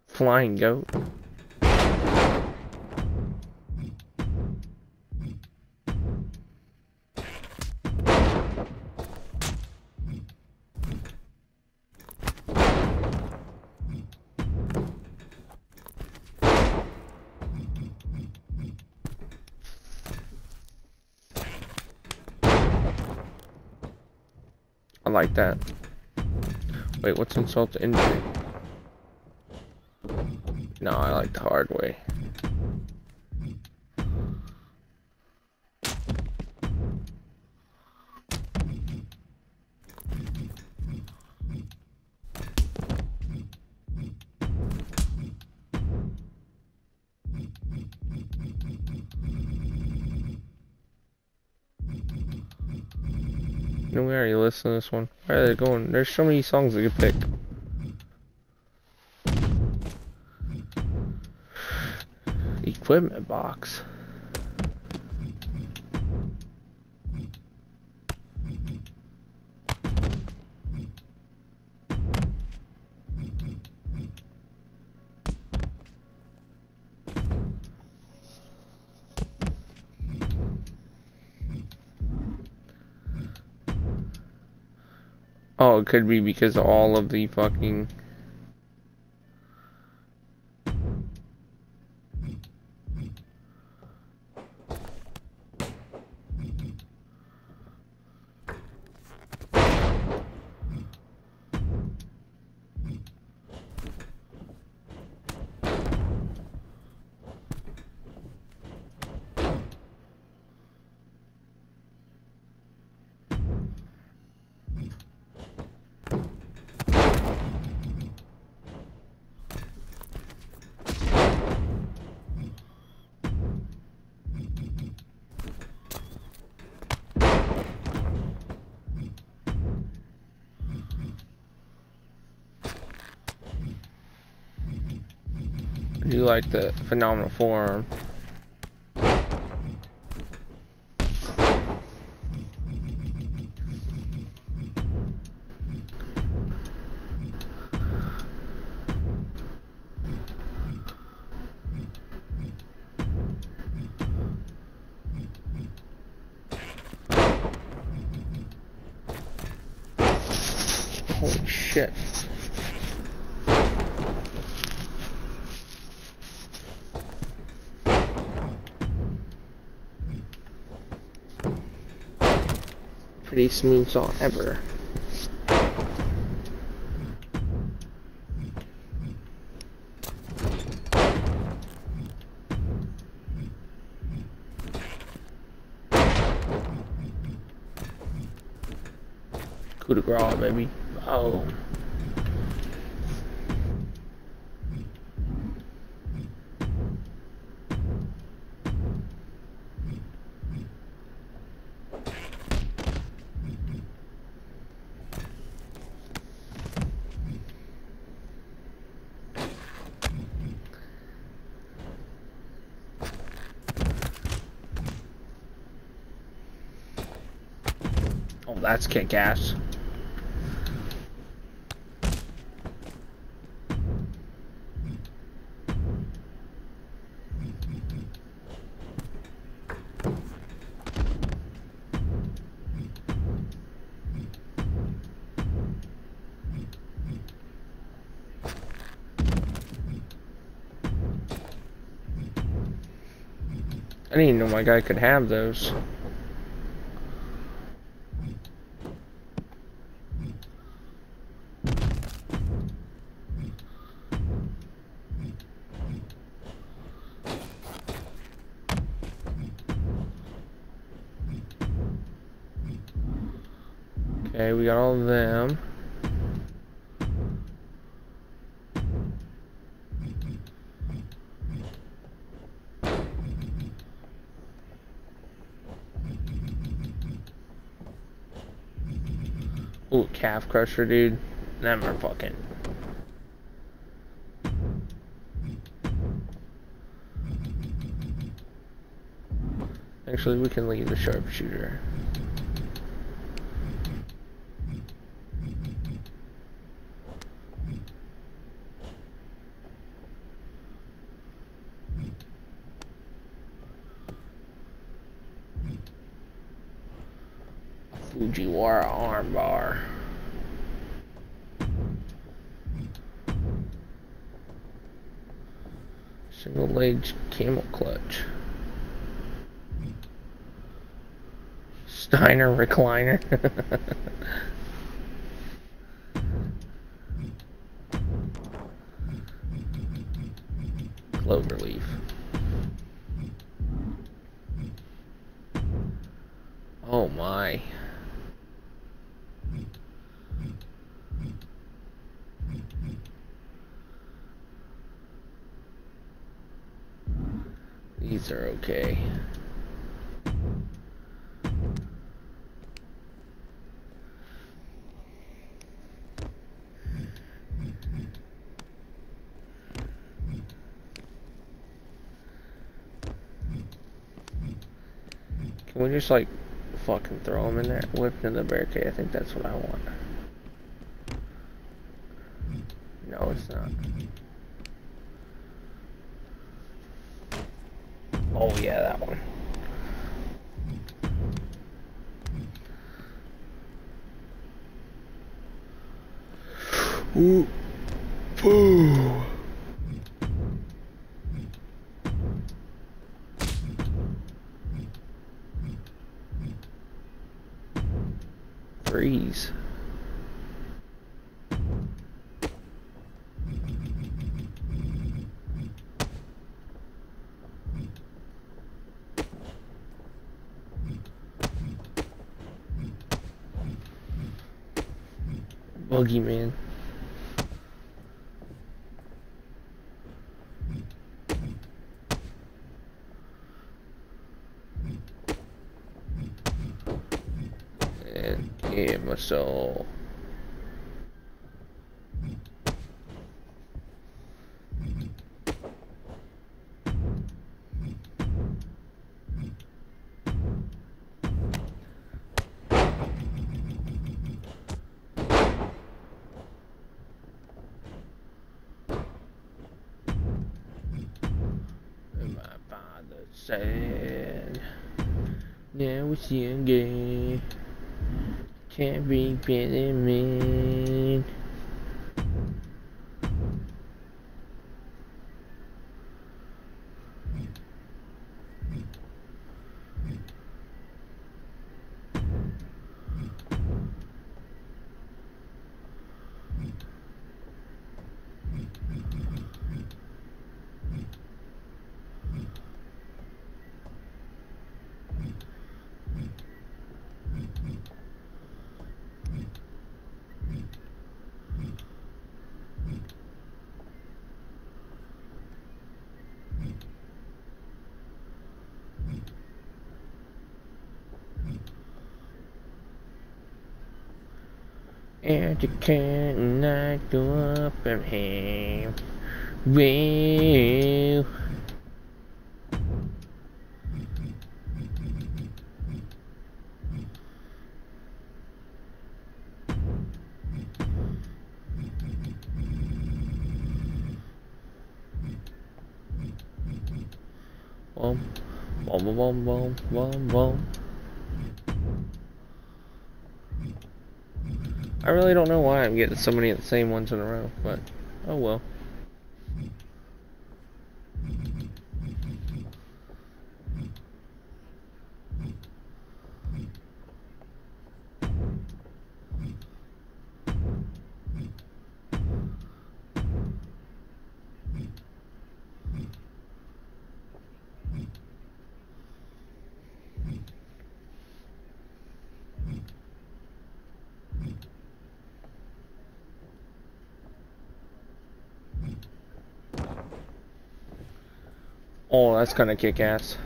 Flying goat. Wait, what's insult to injury? No, I like the hard way. No, we already listened to this one. Where are they going? There's so many songs we could pick. Equipment box. Oh, it could be because all of the fucking... like the phenomenal forearm. Smooth saw ever. Coup de grace, baby. Oh. Oh, that's kick ass. I didn't even know my guy could have those. got all of them. Ooh, calf crusher, dude. Never fucking. Actually, we can leave the sharpshooter. Camel clutch. Steiner recliner. Cloverleaf. Oh my. These are okay. Can we just like fucking throw them in there? Whipped in the barricade. I think that's what I want. No, it's not. Oh yeah, that one. Ooh. Ooh. Freeze. Boogeyman. And yeah, my soul. And my said, Now it's you again. Can't be better man. And you cannot go up from here. Well, boom, boom, boom, boom, boom, boom, boom. I really don't know why I'm getting so many of the same ones in a row, but oh well. Oh, that's kick ass.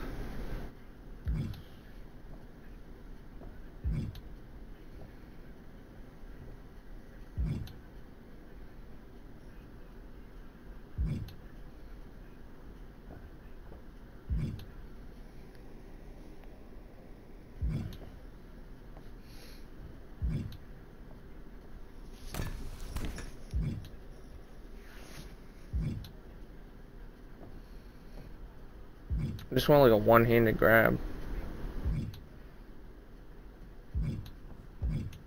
I just want like a one-handed grab.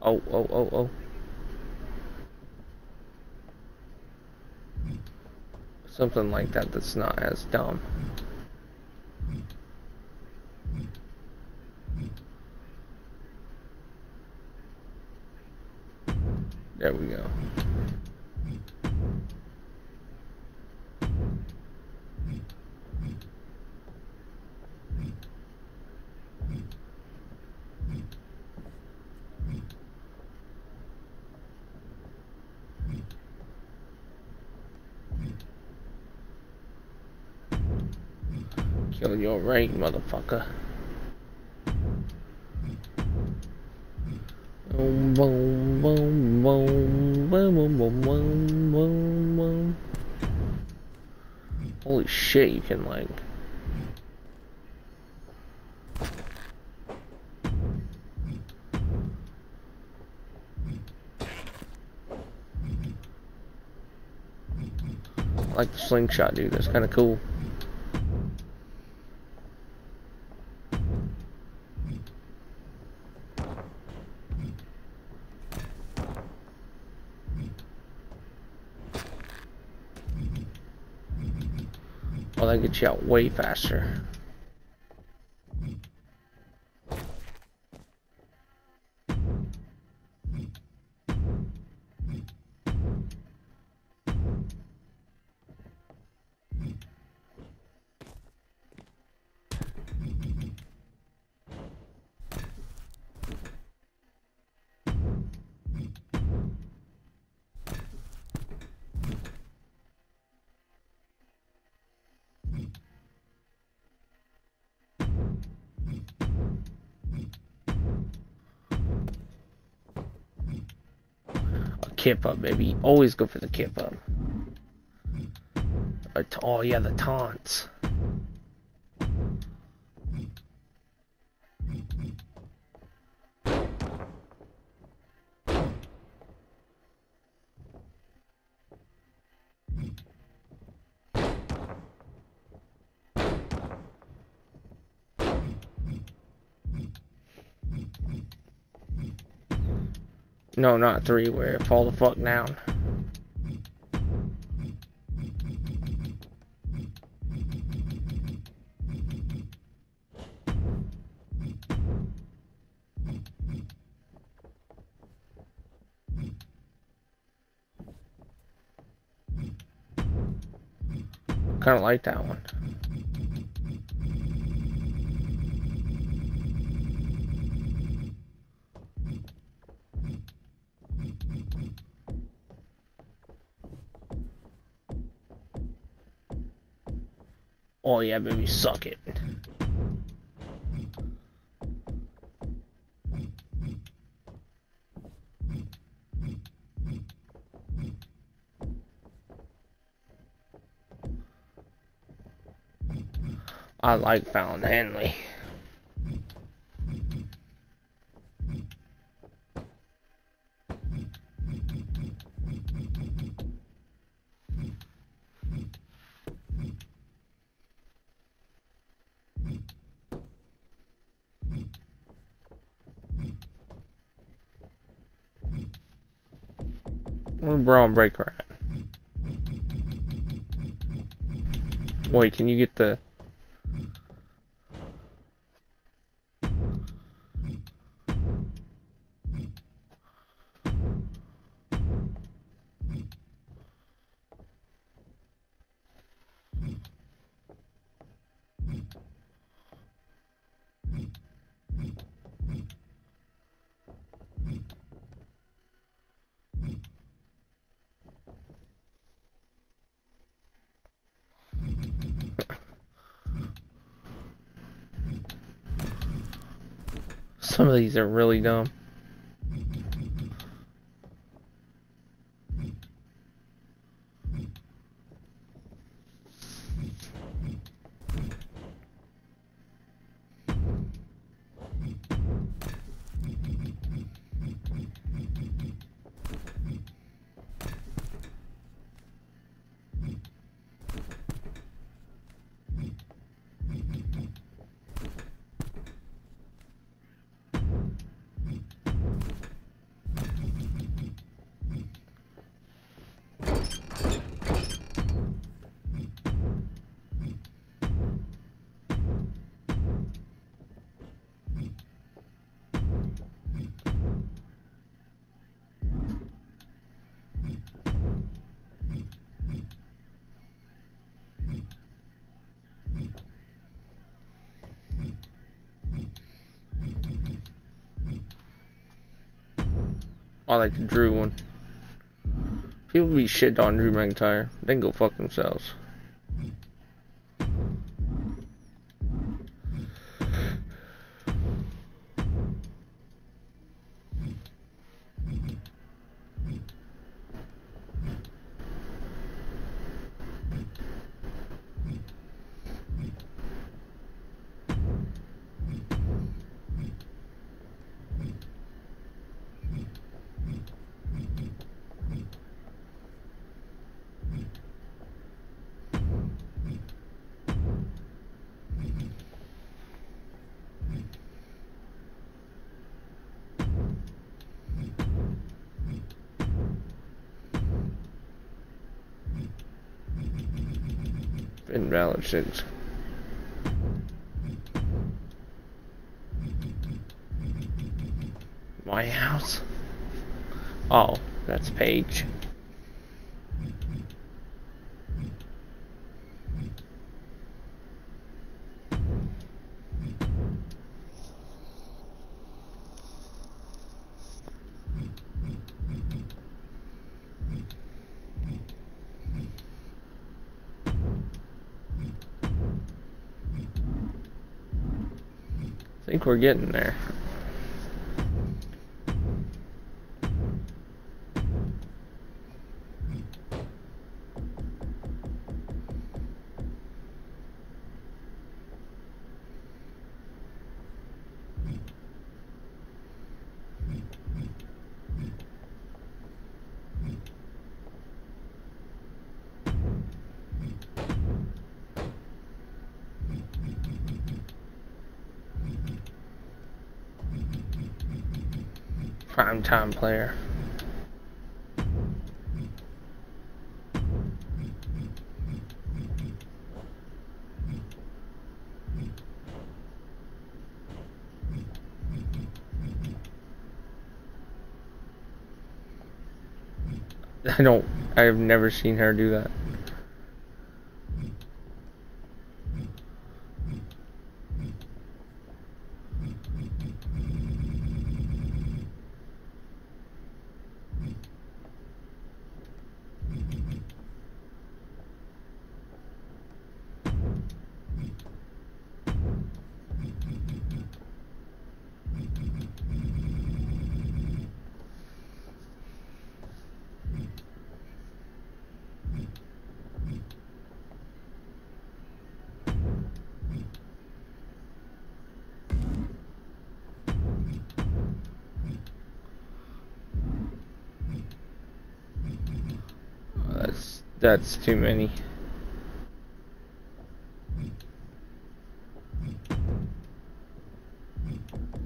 Oh, oh, oh, oh. Something like that that's not as dumb. There we go. Kill your right, motherfucker. Boom, boom, boom, boom, boom, boom, boom, boom, boom. Holy shit, you can like... Like the slingshot, dude. That's kind of cool. out way faster. Kip up, baby. Always go for the kip up. Oh, yeah, the taunts. No, not three, where fall the fuck down. Kind of like that one. Yeah, baby, suck it. I like Fallon Henley. we're on break right. Wait, can you get the... are really dumb. Drew one. People be shit on Drew McIntyre. They can go fuck themselves. Invalid six. My house? Oh, that's Paige. I think we're getting there. Time player. I don't, I've never seen her do that. That's too many.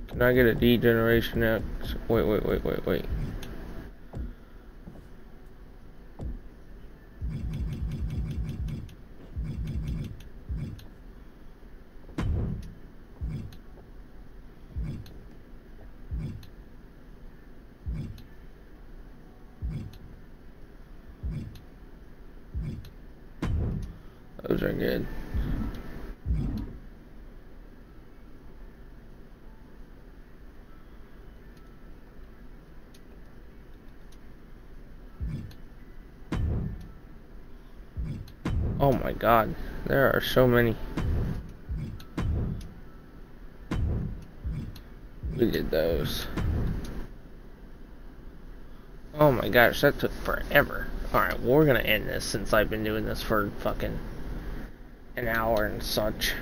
Can I get a D generation X? Wait, wait, wait, wait, wait. Those are good. Oh my god, there are so many. We did those. Oh my gosh, that took forever. Alright, well, we're gonna end this since I've been doing this for fucking an hour and such.